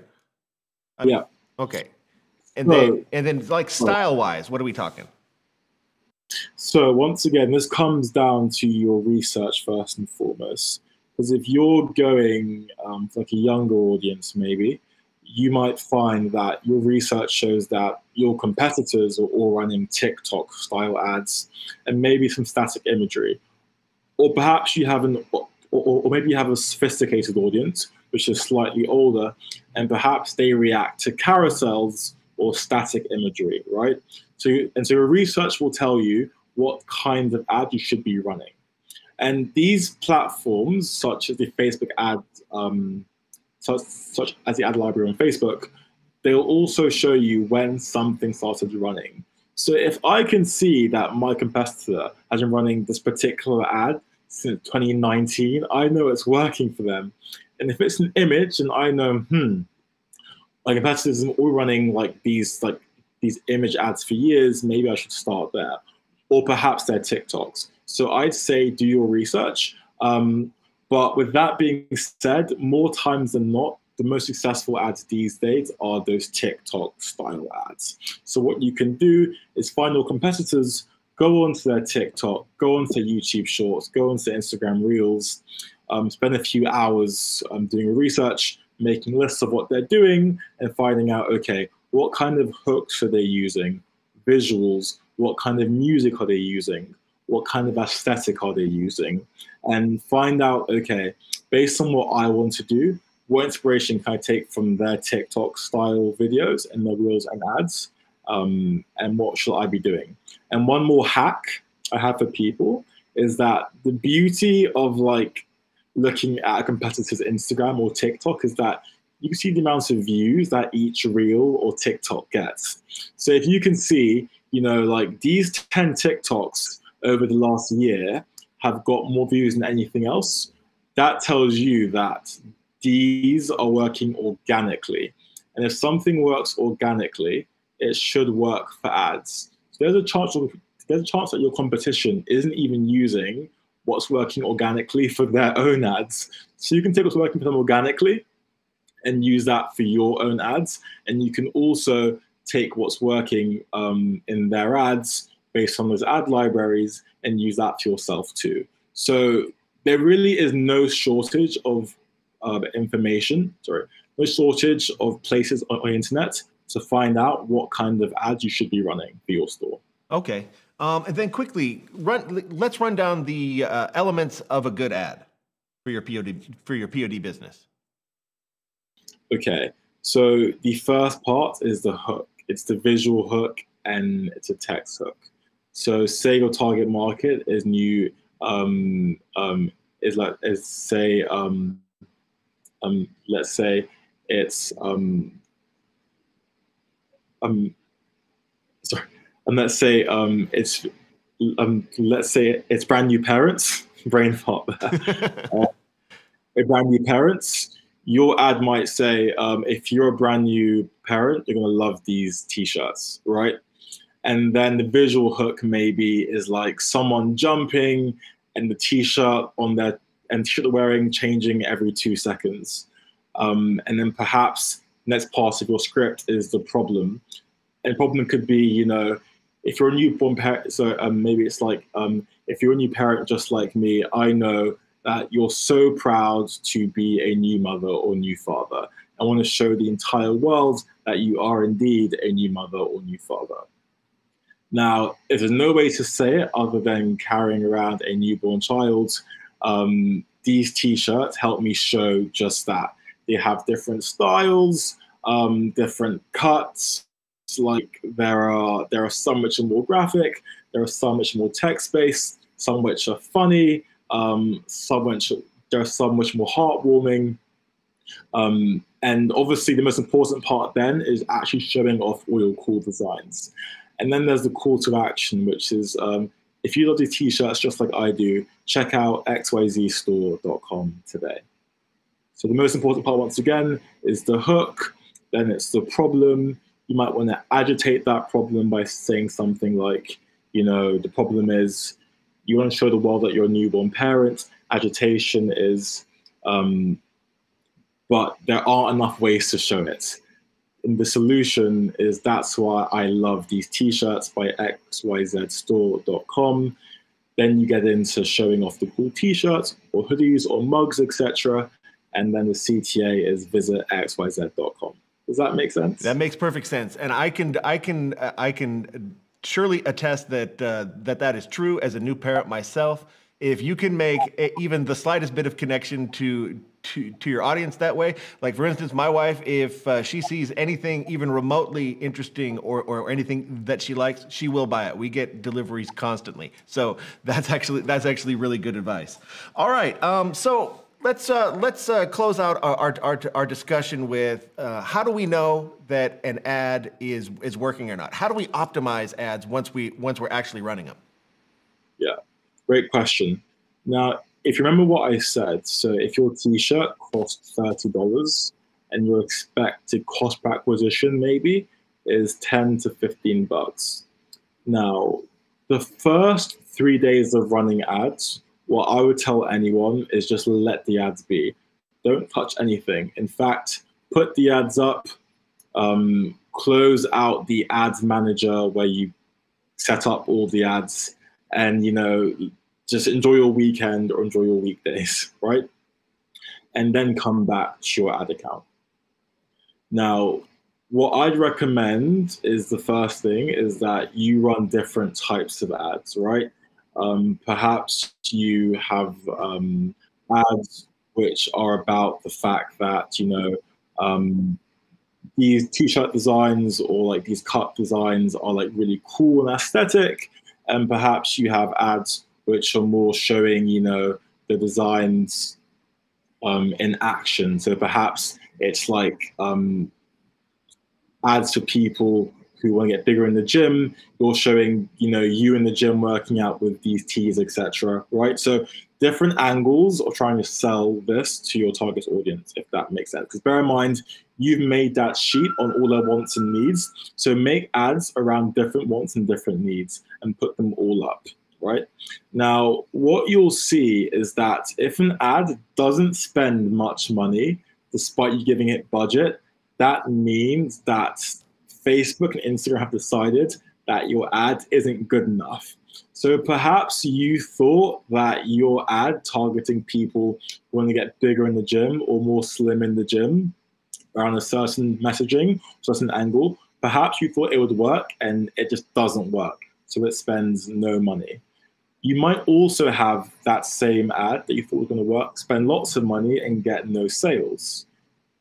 [SPEAKER 2] I yeah.
[SPEAKER 1] Okay. And then, and then, like style wise, what are we talking?
[SPEAKER 2] So once again, this comes down to your research first and foremost. Because if you're going um, for like a younger audience, maybe you might find that your research shows that your competitors are all running TikTok style ads and maybe some static imagery, or perhaps you have an, or, or maybe you have a sophisticated audience which is slightly older, and perhaps they react to carousels or static imagery, right? So, and so your research will tell you what kind of ad you should be running. And these platforms, such as the Facebook ad, um, such, such as the ad library on Facebook, they'll also show you when something started running. So if I can see that my competitor has been running this particular ad since 2019, I know it's working for them. And if it's an image and I know, hmm, like competitors are all running like these like these image ads for years, maybe I should start there. Or perhaps they're TikToks. So I'd say do your research. Um, but with that being said, more times than not, the most successful ads these days are those TikTok style ads. So what you can do is find your competitors, go onto their TikTok, go onto YouTube Shorts, go onto Instagram Reels, um, spend a few hours um, doing research, making lists of what they're doing and finding out, okay, what kind of hooks are they using, visuals, what kind of music are they using, what kind of aesthetic are they using, and find out, okay, based on what I want to do, what inspiration can I take from their TikTok style videos and their reels and ads, um, and what should I be doing? And one more hack I have for people is that the beauty of like looking at a competitor's Instagram or TikTok is that you can see the amount of views that each reel or TikTok gets. So if you can see, you know, like these 10 TikToks over the last year have got more views than anything else, that tells you that these are working organically. And if something works organically, it should work for ads. So there's a chance there's a chance that your competition isn't even using what's working organically for their own ads. So you can take what's working for them organically and use that for your own ads. And you can also take what's working um, in their ads based on those ad libraries and use that for yourself too. So there really is no shortage of uh, information, sorry, no shortage of places on, on the internet to find out what kind of ads you should be running for your store.
[SPEAKER 1] Okay. Um, and then quickly, run. Let's run down the uh, elements of a good ad for your POD for your POD business.
[SPEAKER 2] Okay. So the first part is the hook. It's the visual hook and it's a text hook. So say your target market is new, um, um, is like is say um, um, let's say it's um, um, and let's say um, it's um, let's say it's brand new parents, brain fart, uh, brand new parents. Your ad might say, um, if you're a brand new parent, you're gonna love these t-shirts, right? And then the visual hook maybe is like someone jumping and the t-shirt on their and t-shirt they're wearing changing every two seconds. Um, and then perhaps next part of your script is the problem. And problem could be, you know, if you're a newborn parent, so um, maybe it's like, um, if you're a new parent just like me, I know that you're so proud to be a new mother or new father. I want to show the entire world that you are indeed a new mother or new father. Now, if there's no way to say it other than carrying around a newborn child, um, these t-shirts help me show just that. They have different styles, um, different cuts. Like there are there are some which are more graphic, there are some which are more text-based, some which are funny, um, some which there are some which are more heartwarming. Um, and obviously, the most important part then is actually showing off all your cool designs. And then there's the call to action, which is um, if you love these t-shirts just like I do, check out xyzstore.com today. So the most important part, once again, is the hook. Then it's the problem. You might want to agitate that problem by saying something like, you know, the problem is you want to show the world that you're a newborn parent. Agitation is, um, but there aren't enough ways to show it and the solution is that's why I love these t-shirts by xyzstore.com. Then you get into showing off the cool t-shirts or hoodies or mugs, etc. And then the CTA is visit xyz.com. Does that make sense?
[SPEAKER 1] That makes perfect sense. And I can I can I can surely attest that uh, that that is true as a new parent myself if you can make even the slightest bit of connection to to, to your audience that way. Like for instance, my wife, if uh, she sees anything even remotely interesting or, or anything that she likes, she will buy it. We get deliveries constantly, so that's actually that's actually really good advice. All right, um, so let's uh, let's uh, close out our, our, our discussion with uh, how do we know that an ad is is working or not? How do we optimize ads once we once we're actually running them?
[SPEAKER 2] Yeah, great question. Now, if you remember what I said, so if your t-shirt costs thirty dollars and your expected cost per acquisition maybe is ten to fifteen bucks. Now, the first three days of running ads, what I would tell anyone is just let the ads be. Don't touch anything. In fact, put the ads up, um, close out the ads manager where you set up all the ads, and you know just enjoy your weekend or enjoy your weekdays, right? And then come back to your ad account. Now, what I'd recommend is the first thing is that you run different types of ads, right? Um, perhaps you have um, ads which are about the fact that, you know, um, these t-shirt designs or like these cut designs are like really cool and aesthetic. And perhaps you have ads which are more showing, you know, the designs um, in action. So perhaps it's like um, ads for people who want to get bigger in the gym. You're showing, you know, you in the gym working out with these tees, etc. Right? So different angles of trying to sell this to your target audience, if that makes sense. Because bear in mind, you've made that sheet on all their wants and needs. So make ads around different wants and different needs and put them all up right? Now, what you'll see is that if an ad doesn't spend much money, despite you giving it budget, that means that Facebook and Instagram have decided that your ad isn't good enough. So perhaps you thought that your ad targeting people who want to get bigger in the gym or more slim in the gym around a certain messaging, certain angle, perhaps you thought it would work and it just doesn't work. So it spends no money. You might also have that same ad that you thought was going to work, spend lots of money and get no sales.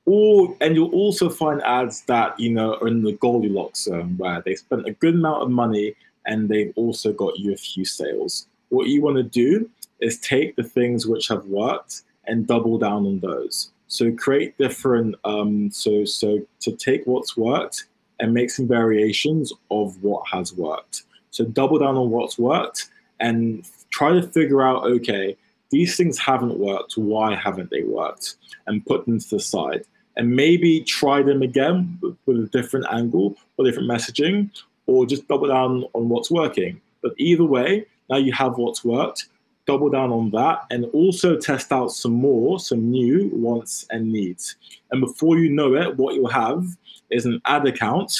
[SPEAKER 2] Or and you'll also find ads that you know are in the Goldilocks zone where they spent a good amount of money and they've also got you a few sales. What you want to do is take the things which have worked and double down on those. So create different. Um, so so to take what's worked and make some variations of what has worked. So double down on what's worked and try to figure out okay, these things haven't worked. Why haven't they worked? And put them to the side. And maybe try them again with a different angle or different messaging, or just double down on what's working. But either way, now you have what's worked, double down on that, and also test out some more, some new wants and needs. And before you know it, what you'll have is an ad account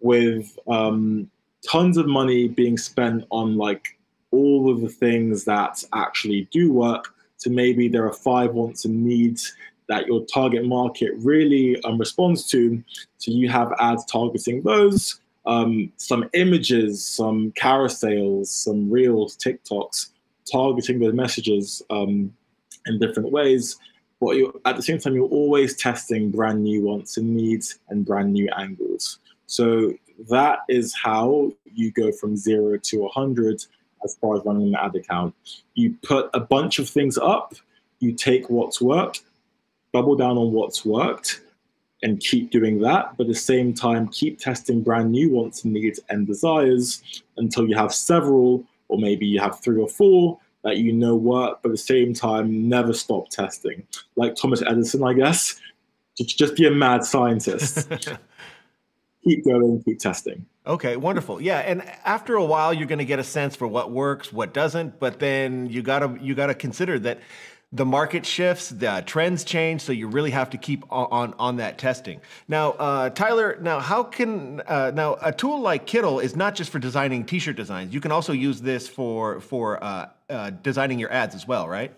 [SPEAKER 2] with um, tons of money being spent on like all of the things that actually do work. So maybe there are five wants and needs that your target market really um, responds to. So you have ads targeting those, um, some images, some carousels, some reels, TikToks, targeting those messages um, in different ways. But at the same time, you're always testing brand new wants and needs and brand new angles. So that is how you go from zero to 100 as far as running an ad account. You put a bunch of things up, you take what's worked, double down on what's worked, and keep doing that. But at the same time, keep testing brand new wants and needs and desires until you have several, or maybe you have three or four that you know work, but at the same time, never stop testing. Like Thomas Edison, I guess. Just be a mad scientist. keep going, keep testing.
[SPEAKER 1] Okay, wonderful. Yeah, and after a while, you're going to get a sense for what works, what doesn't. But then you gotta you gotta consider that the market shifts, the trends change, so you really have to keep on on, that testing. Now, uh, Tyler, now how can uh, now a tool like Kittl is not just for designing T-shirt designs. You can also use this for for uh, uh designing your ads as well, right?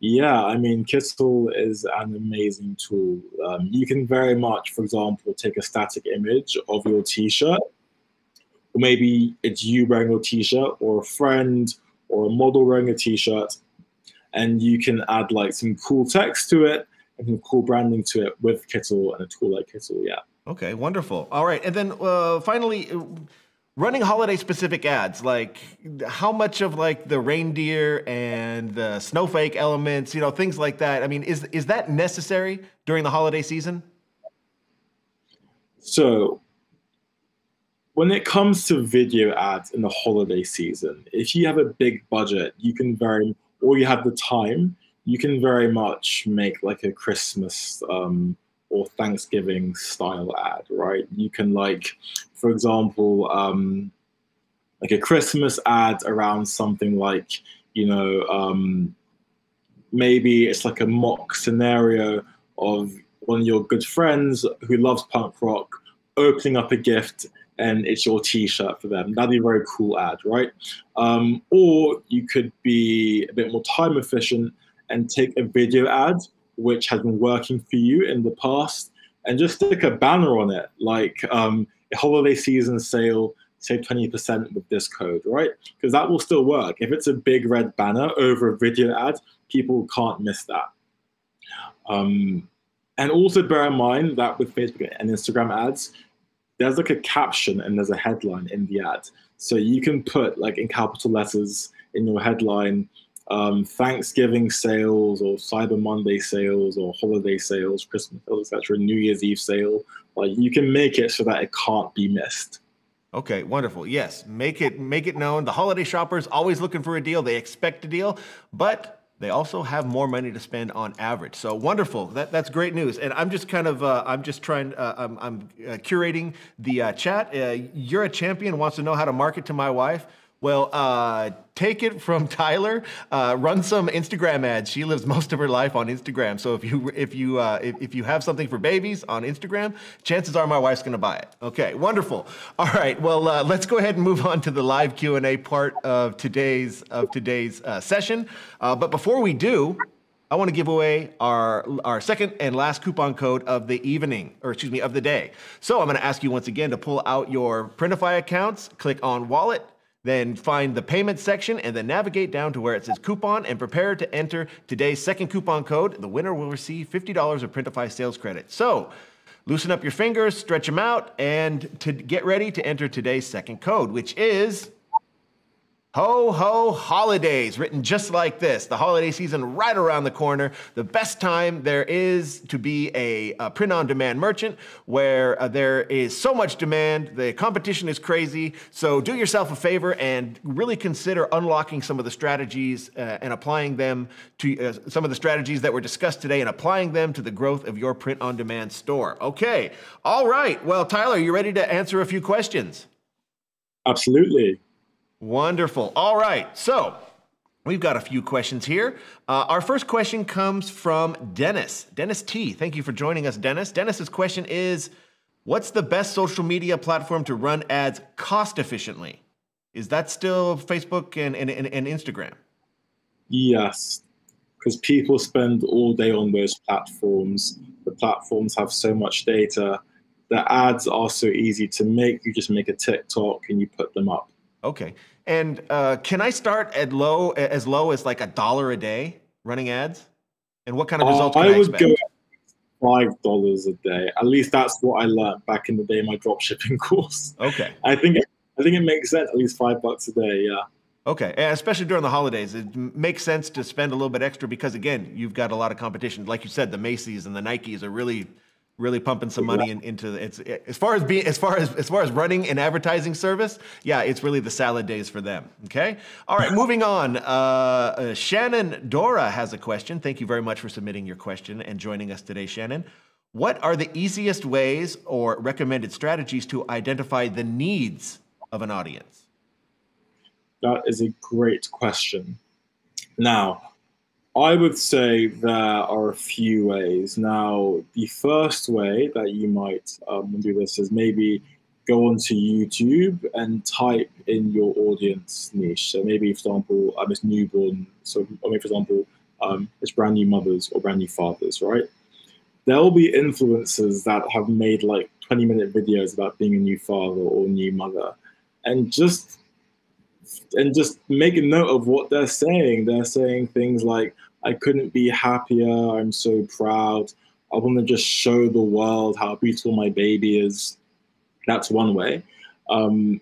[SPEAKER 2] Yeah, I mean, Kittl is an amazing tool. Um, you can very much, for example, take a static image of your T-shirt, or maybe it's you wearing your T-shirt, or a friend, or a model wearing a T-shirt, and you can add like some cool text to it and some cool branding to it with Kittl and a tool like Kittl. Yeah.
[SPEAKER 1] Okay, wonderful. All right, and then uh, finally running holiday specific ads like how much of like the reindeer and the snowflake elements you know things like that i mean is is that necessary during the holiday season
[SPEAKER 2] so when it comes to video ads in the holiday season if you have a big budget you can very or you have the time you can very much make like a christmas um, or Thanksgiving style ad, right? You can like, for example, um, like a Christmas ad around something like, you know, um, maybe it's like a mock scenario of one of your good friends who loves punk rock opening up a gift and it's your t-shirt for them. That'd be a very cool ad, right? Um, or you could be a bit more time efficient and take a video ad which has been working for you in the past and just stick a banner on it like um, holiday season sale save 20% with this code right? Because that will still work. If it's a big red banner over a video ad people can't miss that. Um, and also bear in mind that with facebook and instagram ads there's like a caption and there's a headline in the ad. So you can put like in capital letters in your headline um, Thanksgiving sales or Cyber Monday sales or holiday sales, Christmas sales, etc., New Year's Eve sale. Like you can make it so that it can't be missed.
[SPEAKER 1] Okay, wonderful. Yes, make it make it known. The holiday shoppers always looking for a deal. They expect a deal, but they also have more money to spend on average. So wonderful. That, that's great news. And I'm just kind of, uh, I'm just trying, uh, I'm, I'm uh, curating the uh, chat. Uh, you're a champion wants to know how to market to my wife. Well, uh, take it from Tyler. Uh, run some Instagram ads. She lives most of her life on Instagram. So if you if you uh, if, if you have something for babies on Instagram, chances are my wife's going to buy it. Okay, wonderful. All right. Well, uh, let's go ahead and move on to the live Q and A part of today's of today's uh, session. Uh, but before we do. I want to give away our, our second and last coupon code of the evening, or excuse me, of the day. So I'm going to ask you once again to pull out your Printify accounts, click on Wallet, then find the payment section and then navigate down to where it says coupon and prepare to enter today's second coupon code. The winner will receive $50 of Printify sales credit. So loosen up your fingers, stretch them out, and to get ready to enter today's second code, which is Ho ho holidays, written just like this. The holiday season right around the corner. The best time there is to be a, a print on demand merchant where uh, there is so much demand, the competition is crazy. So do yourself a favor and really consider unlocking some of the strategies uh, and applying them to uh, some of the strategies that were discussed today and applying them to the growth of your print on demand store. Okay. All right. Well, Tyler, you ready to answer a few questions?
[SPEAKER 2] Absolutely.
[SPEAKER 1] Wonderful. All right. So we've got a few questions here. Uh, our first question comes from Dennis. Dennis T. Thank you for joining us, Dennis. Dennis's question is What's the best social media platform to run ads cost efficiently? Is that still Facebook and, and, and Instagram?
[SPEAKER 2] Yes, because people spend all day on those platforms. The platforms have so much data. The ads are so easy to make. You just make a TikTok and you put them up.
[SPEAKER 1] Okay. And uh, can I start at low as low as like a dollar a day running ads? And what kind of results uh, I, I would expect?
[SPEAKER 2] go five dollars a day. At least that's what I learned back in the day in my dropshipping course.
[SPEAKER 1] Okay.
[SPEAKER 2] I think it, I think it makes sense. At least five bucks a day. Yeah.
[SPEAKER 1] Okay, and especially during the holidays, it makes sense to spend a little bit extra because again, you've got a lot of competition. Like you said, the Macy's and the Nikes are really really pumping some money in, into the, it's as far as being as far as as far as running an advertising service yeah it's really the salad days for them okay? All right moving on uh, uh, shannon dora has a question. Thank you very much for submitting your question and joining us today shannon. What are the easiest ways or recommended strategies to identify the needs of an audience?
[SPEAKER 2] That is a great question. Now I would say there are a few ways. Now, the first way that you might um, do this is maybe go onto YouTube and type in your audience niche. So maybe, for example, um, it's newborn. So, or maybe, for example, um, it's brand new mothers or brand new fathers, right? There will be influencers that have made like 20 minute videos about being a new father or new mother. And just and just make a note of what they're saying. They're saying things like, I couldn't be happier. I'm so proud. I want to just show the world how beautiful my baby is. That's one way. Um,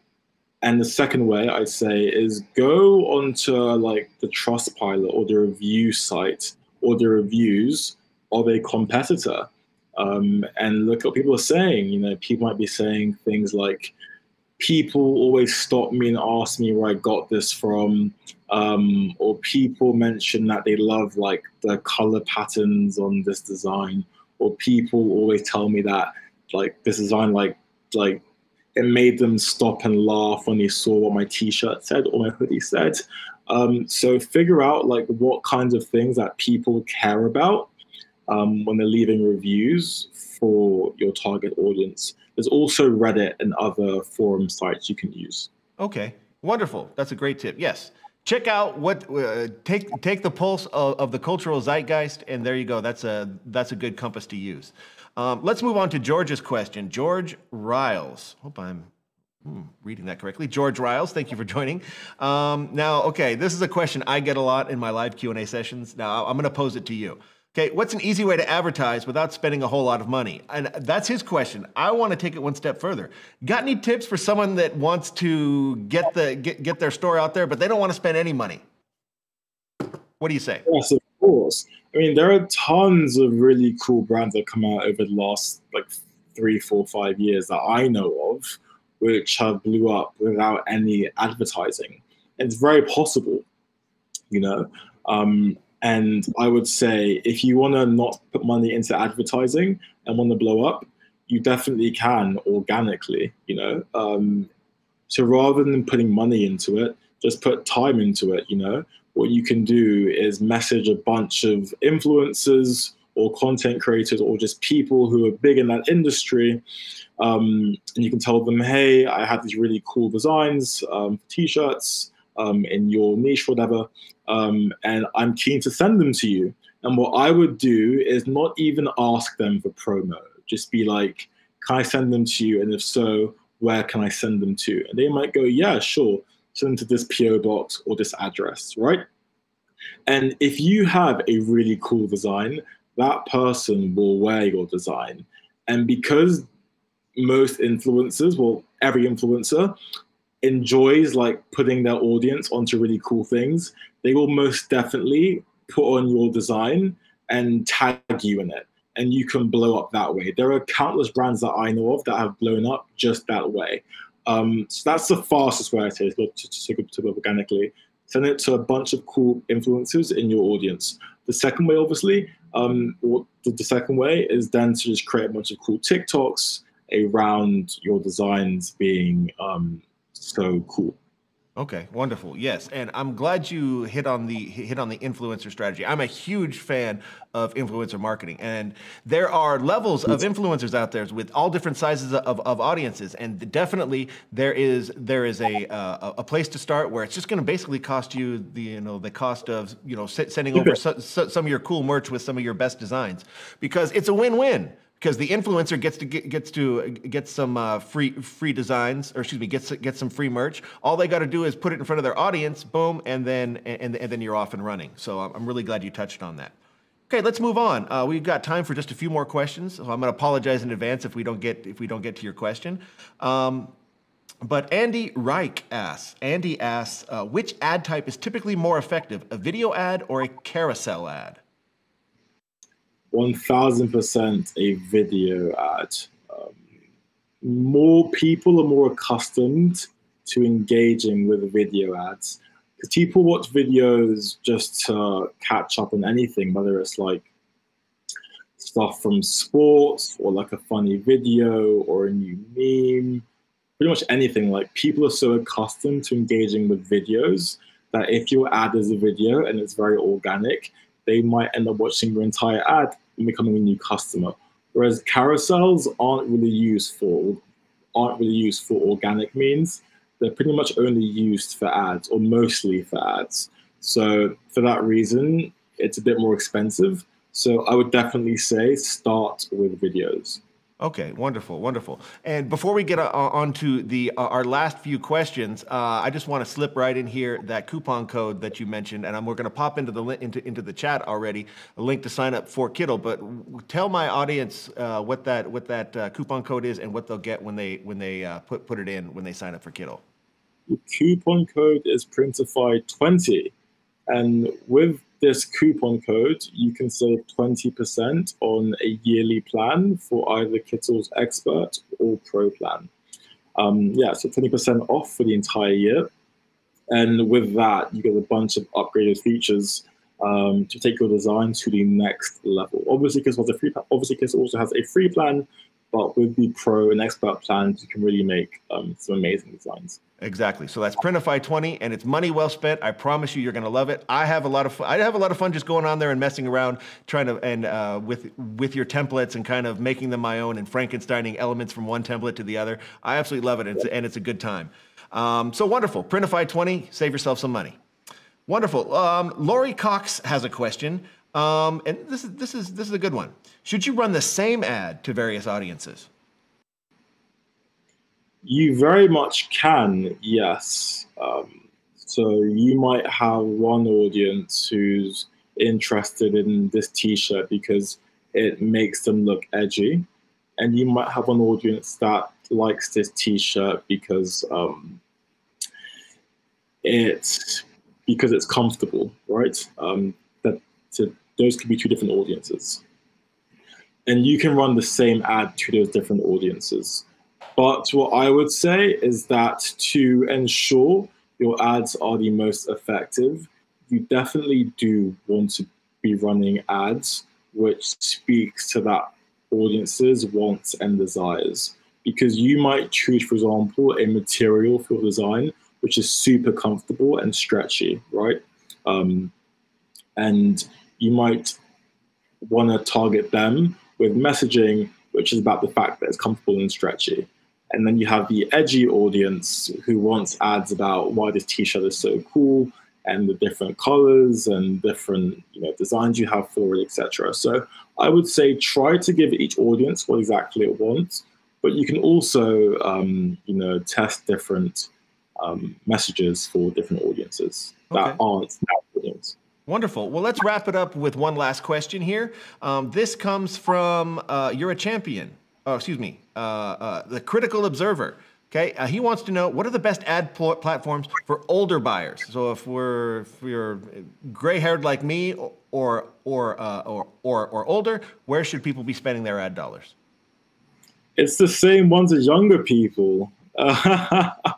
[SPEAKER 2] and the second way I say is go onto like the Trustpilot or the review site or the reviews of a competitor um, and look at what people are saying. You know, people might be saying things like, people always stop me and ask me where I got this from, um, or people mention that they love like the color patterns on this design, or people always tell me that like this design like like it made them stop and laugh when they saw what my t-shirt said or my hoodie said. Um, so figure out like what kinds of things that people care about um, when they're leaving reviews for your target audience. There's also Reddit and other forum sites you can use.
[SPEAKER 1] Okay, wonderful. That's a great tip. Yes. Check out what uh, take take the pulse of, of, the cultural zeitgeist, and there you go. That's a that's a good compass to use. Um, let's move on to George's question. George Riles. Hope I'm hmm, reading that correctly. George Riles, thank you for joining. Um, now, okay, this is a question I get a lot in my live Q and A sessions. Now, I'm going to pose it to you. Okay, what's an easy way to advertise without spending a whole lot of money? And that's his question. I want to take it one step further. Got any tips for someone that wants to get the get, get their store out there, but they don't want to spend any money? What do you say?
[SPEAKER 2] Yes, of course. I mean, there are tons of really cool brands that come out over the last like three, four, five years that I know of, which have blew up without any advertising. It's very possible, you know. Um, and I would say if you want to not put money into advertising and want to blow up, you definitely can organically, you know. Um, so rather than putting money into it, just put time into it, you know. What you can do is message a bunch of influencers or content creators or just people who are big in that industry. Um, and you can tell them, hey, I have these really cool designs, um, t-shirts um, in your niche, whatever, um, and I'm keen to send them to you. And what I would do is not even ask them for promo. Just be like, can I send them to you? And if so, where can I send them to? And they might go, yeah, sure, send them to this PO box or this address, right? And if you have a really cool design, that person will wear your design. And because most influencers, well, every influencer enjoys like putting their audience onto really cool things, they will most definitely put on your design and tag you in it. And you can blow up that way. There are countless brands that I know of that have blown up just that way. Um, so that's the fastest way to, to, to, to organically. Send it to a bunch of cool influencers in your audience. The second way, obviously, um, the, the second way is then to just create a bunch of cool TikToks around your designs being um, so cool.
[SPEAKER 1] Okay, wonderful. Yes, and I'm glad you hit on the hit on the influencer strategy. I'm a huge fan of influencer marketing, and there are levels of influencers out there with all different sizes of, of audiences, and definitely there is there is a uh, a place to start where it's just going to basically cost you the you know the cost of you know sending over so, so, some of your cool merch with some of your best designs because it's a win-win because the influencer gets to get, gets to get some uh, free free designs, or excuse me, gets get some free merch. All they got to do is put it in front of their audience, boom, and then and, and then you're off and running. So I'm really glad you touched on that. Okay, let's move on. Uh, we've got time for just a few more questions. So I'm going to apologize in advance if we don't get if we don't get to your question. Um, but Andy Reich asks, Andy asks, uh, which ad type is typically more effective, a video ad or a carousel ad?
[SPEAKER 2] 1000% a video ad. Um, more people are more accustomed to engaging with video ads because people watch videos just to catch up on anything, whether it's like stuff from sports or like a funny video or a new meme, pretty much anything. Like people are so accustomed to engaging with videos that if your ad is a video and it's very organic, they might end up watching your entire ad and becoming a new customer. Whereas carousels aren't really used for aren't really used for organic means. They're pretty much only used for ads or mostly for ads. So for that reason, it's a bit more expensive. So I would definitely say start with videos.
[SPEAKER 1] Okay, wonderful, wonderful. And before we get uh, on to the uh, our last few questions, uh, I just want to slip right in here that coupon code that you mentioned, and I'm, we're going to pop into the into into the chat already a link to sign up for Kittl. But tell my audience uh, what that what that uh, coupon code is and what they'll get when they when they uh, put put it in when they sign up for Kittl.
[SPEAKER 2] The coupon code is Printify20, and with this coupon code, you can save 20% on a yearly plan for either Kittl's Expert or Pro plan. Um, yeah, so 20% off for the entire year. And with that, you get a bunch of upgraded features um, to take your design to the next level. Obviously, Kittl a free. Obviously, Kittl also has a free plan, but with the Pro and Expert plans, you can really make um, some amazing designs.
[SPEAKER 1] Exactly. So that's Printify 20, and it's money well spent. I promise you, you're going to love it. I have a lot of fun. I have a lot of fun just going on there and messing around, trying to and uh, with with your templates and kind of making them my own and Frankensteining elements from one template to the other. I absolutely love it, and it's, and it's a good time. Um, so wonderful. Printify 20, save yourself some money. Wonderful. Um, Lori Cox has a question, um, and this is this is this is a good one. Should you run the same ad to various audiences?
[SPEAKER 2] You very much can, yes. Um, so you might have one audience who's interested in this T-shirt because it makes them look edgy, and you might have an audience that likes this T-shirt because um, it's because it's comfortable, right? Um, that to, those could be two different audiences, and you can run the same ad to those different audiences. But what I would say is that to ensure your ads are the most effective, you definitely do want to be running ads which speaks to that audience's wants and desires. Because you might choose, for example, a material for design which is super comfortable and stretchy, right? Um, and you might want to target them with messaging, which is about the fact that it's comfortable and stretchy. And then you have the edgy audience who wants ads about why this t-shirt is so cool and the different colors and different you know designs you have for it, etc. So I would say try to give each audience what exactly it wants, but you can also um, you know test different um, messages for different audiences okay. that aren't.
[SPEAKER 1] Wonderful. Well, let's wrap it up with one last question here. Um, this comes from uh, you're a champion. Oh, excuse me, uh, uh, the Critical Observer. Okay, uh, he wants to know what are the best ad pl- platforms for older buyers. So if we're if you're gray-haired like me, or or uh, or, or or older, where should people be spending their ad dollars?
[SPEAKER 2] It's the same ones as younger people. I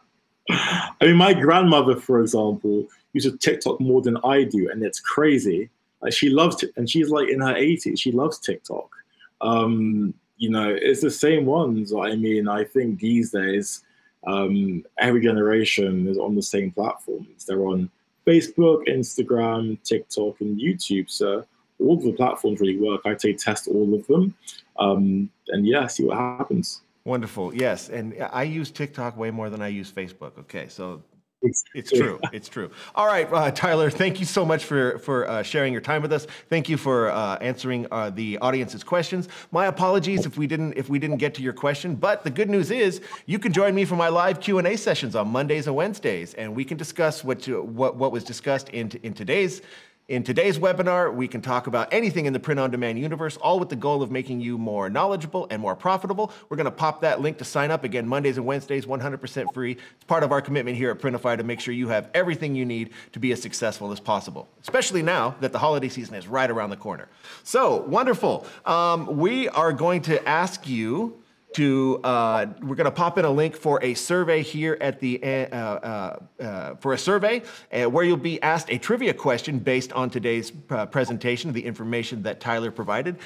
[SPEAKER 2] mean, my grandmother, for example, uses TikTok more than I do, and it's crazy. Like she loves it, and she's like in her 80s. She loves TikTok. Um, you know, it's the same ones. I mean, I think these days, um, every generation is on the same platforms. They're on Facebook, Instagram, TikTok, and YouTube. So all of the platforms really work. I'd say test all of them, um, and yeah, see what happens.
[SPEAKER 1] Wonderful. Yes, and I use TikTok way more than I use Facebook. Okay, so it's, it's true. It's true. All right, uh, Tyler. Thank you so much for for uh, sharing your time with us. Thank you for uh, answering uh, the audience's questions. My apologies if we didn't if we didn't get to your question. But the good news is you can join me for my live Q and A sessions on Mondays and Wednesdays, and we can discuss what you, what what was discussed in in today's in today's webinar, we can talk about anything in the print on demand universe, all with the goal of making you more knowledgeable and more profitable. We're going to pop that link to sign up again Mondays and Wednesdays, 100% free. It's part of our commitment here at Printify to make sure you have everything you need to be as successful as possible, especially now that the holiday season is right around the corner. So, wonderful. Um, we are going to ask you to uh, we're going to pop in a link for a survey here at the uh, uh, uh for a survey uh, where you'll be asked a trivia question based on today's uh, presentation of the information that Tyler provided.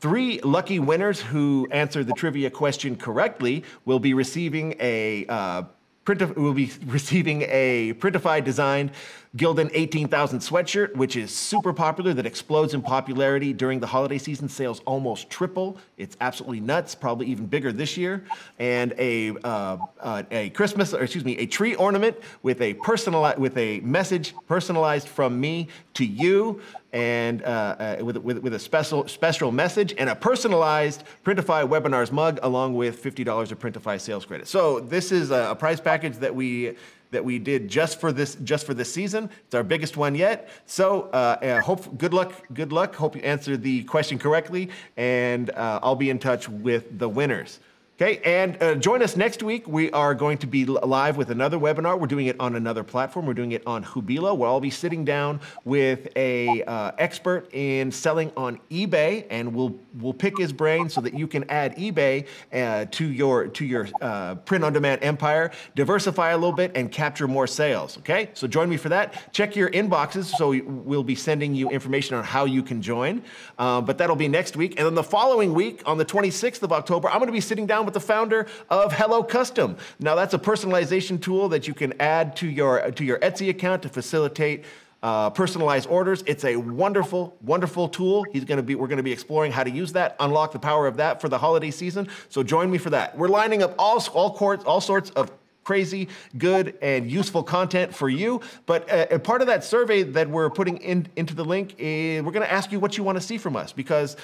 [SPEAKER 1] Three lucky winners who answer the trivia question correctly will be receiving a Printif- will be receiving a Printify designed Gildan 18,000 sweatshirt, which is super popular, that explodes in popularity during the holiday season. Sales almost triple. It's absolutely nuts, probably even bigger this year. And a, uh, uh, a Christmas, or excuse me, a tree ornament with a personalized, with a message personalized from me to you and uh, uh, with, with, with, a special, special message and a personalized Printify webinars mug along with $50 of Printify sales credit. So this is a, a prize package that we that we did just for this just for this season. It's our biggest one yet. So uh, uh, hope good luck. Good luck. Hope you answered the question correctly, and uh, I'll be in touch with the winners. Okay, and uh, join us next week. We are going to be live with another webinar. We're doing it on another platform. We're doing it on Hubilo, where I'll be sitting down with a uh, expert in selling on eBay, and we'll we'll pick his brain so that you can add eBay uh, to your to your uh, print-on-demand empire, diversify a little bit, and capture more sales. Okay, so join me for that. Check your inboxes, so we'll be sending you information on how you can join. Uh, but that'll be next week, and then the following week, on the 26th of October, I'm going to be sitting down with the founder of Hello Custom. Now that's a personalization tool that you can add to your, to your Etsy account to facilitate uh, personalized orders. It's a wonderful, wonderful tool. He's going to be, we're going to be exploring how to use that, unlock the power of that for the holiday season. So join me for that. We're lining up all, all, courts, all sorts of crazy, good, and useful content for you. But uh, part of that survey that we're putting in, into the link, is we're going to ask you what you want to see from us because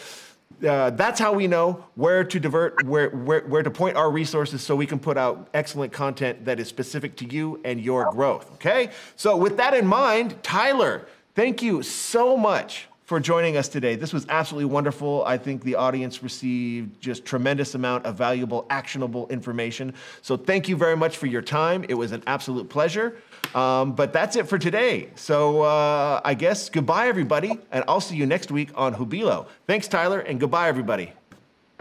[SPEAKER 1] uh, that's how we know where to divert, where, where, where to point our resources so we can put out excellent content that is specific to you and your growth. Okay? So, with that in mind, Tyler, thank you so much for joining us today. This was absolutely wonderful. I think the audience received just tremendous amount of valuable, actionable information. So thank you very much for your time. It was an absolute pleasure. Um, but that's it for today. So uh, I guess goodbye, everybody, and I'll see you next week on Hubilo. Thanks, Tyler, and goodbye, everybody.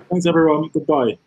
[SPEAKER 2] Thanks, everyone. Goodbye.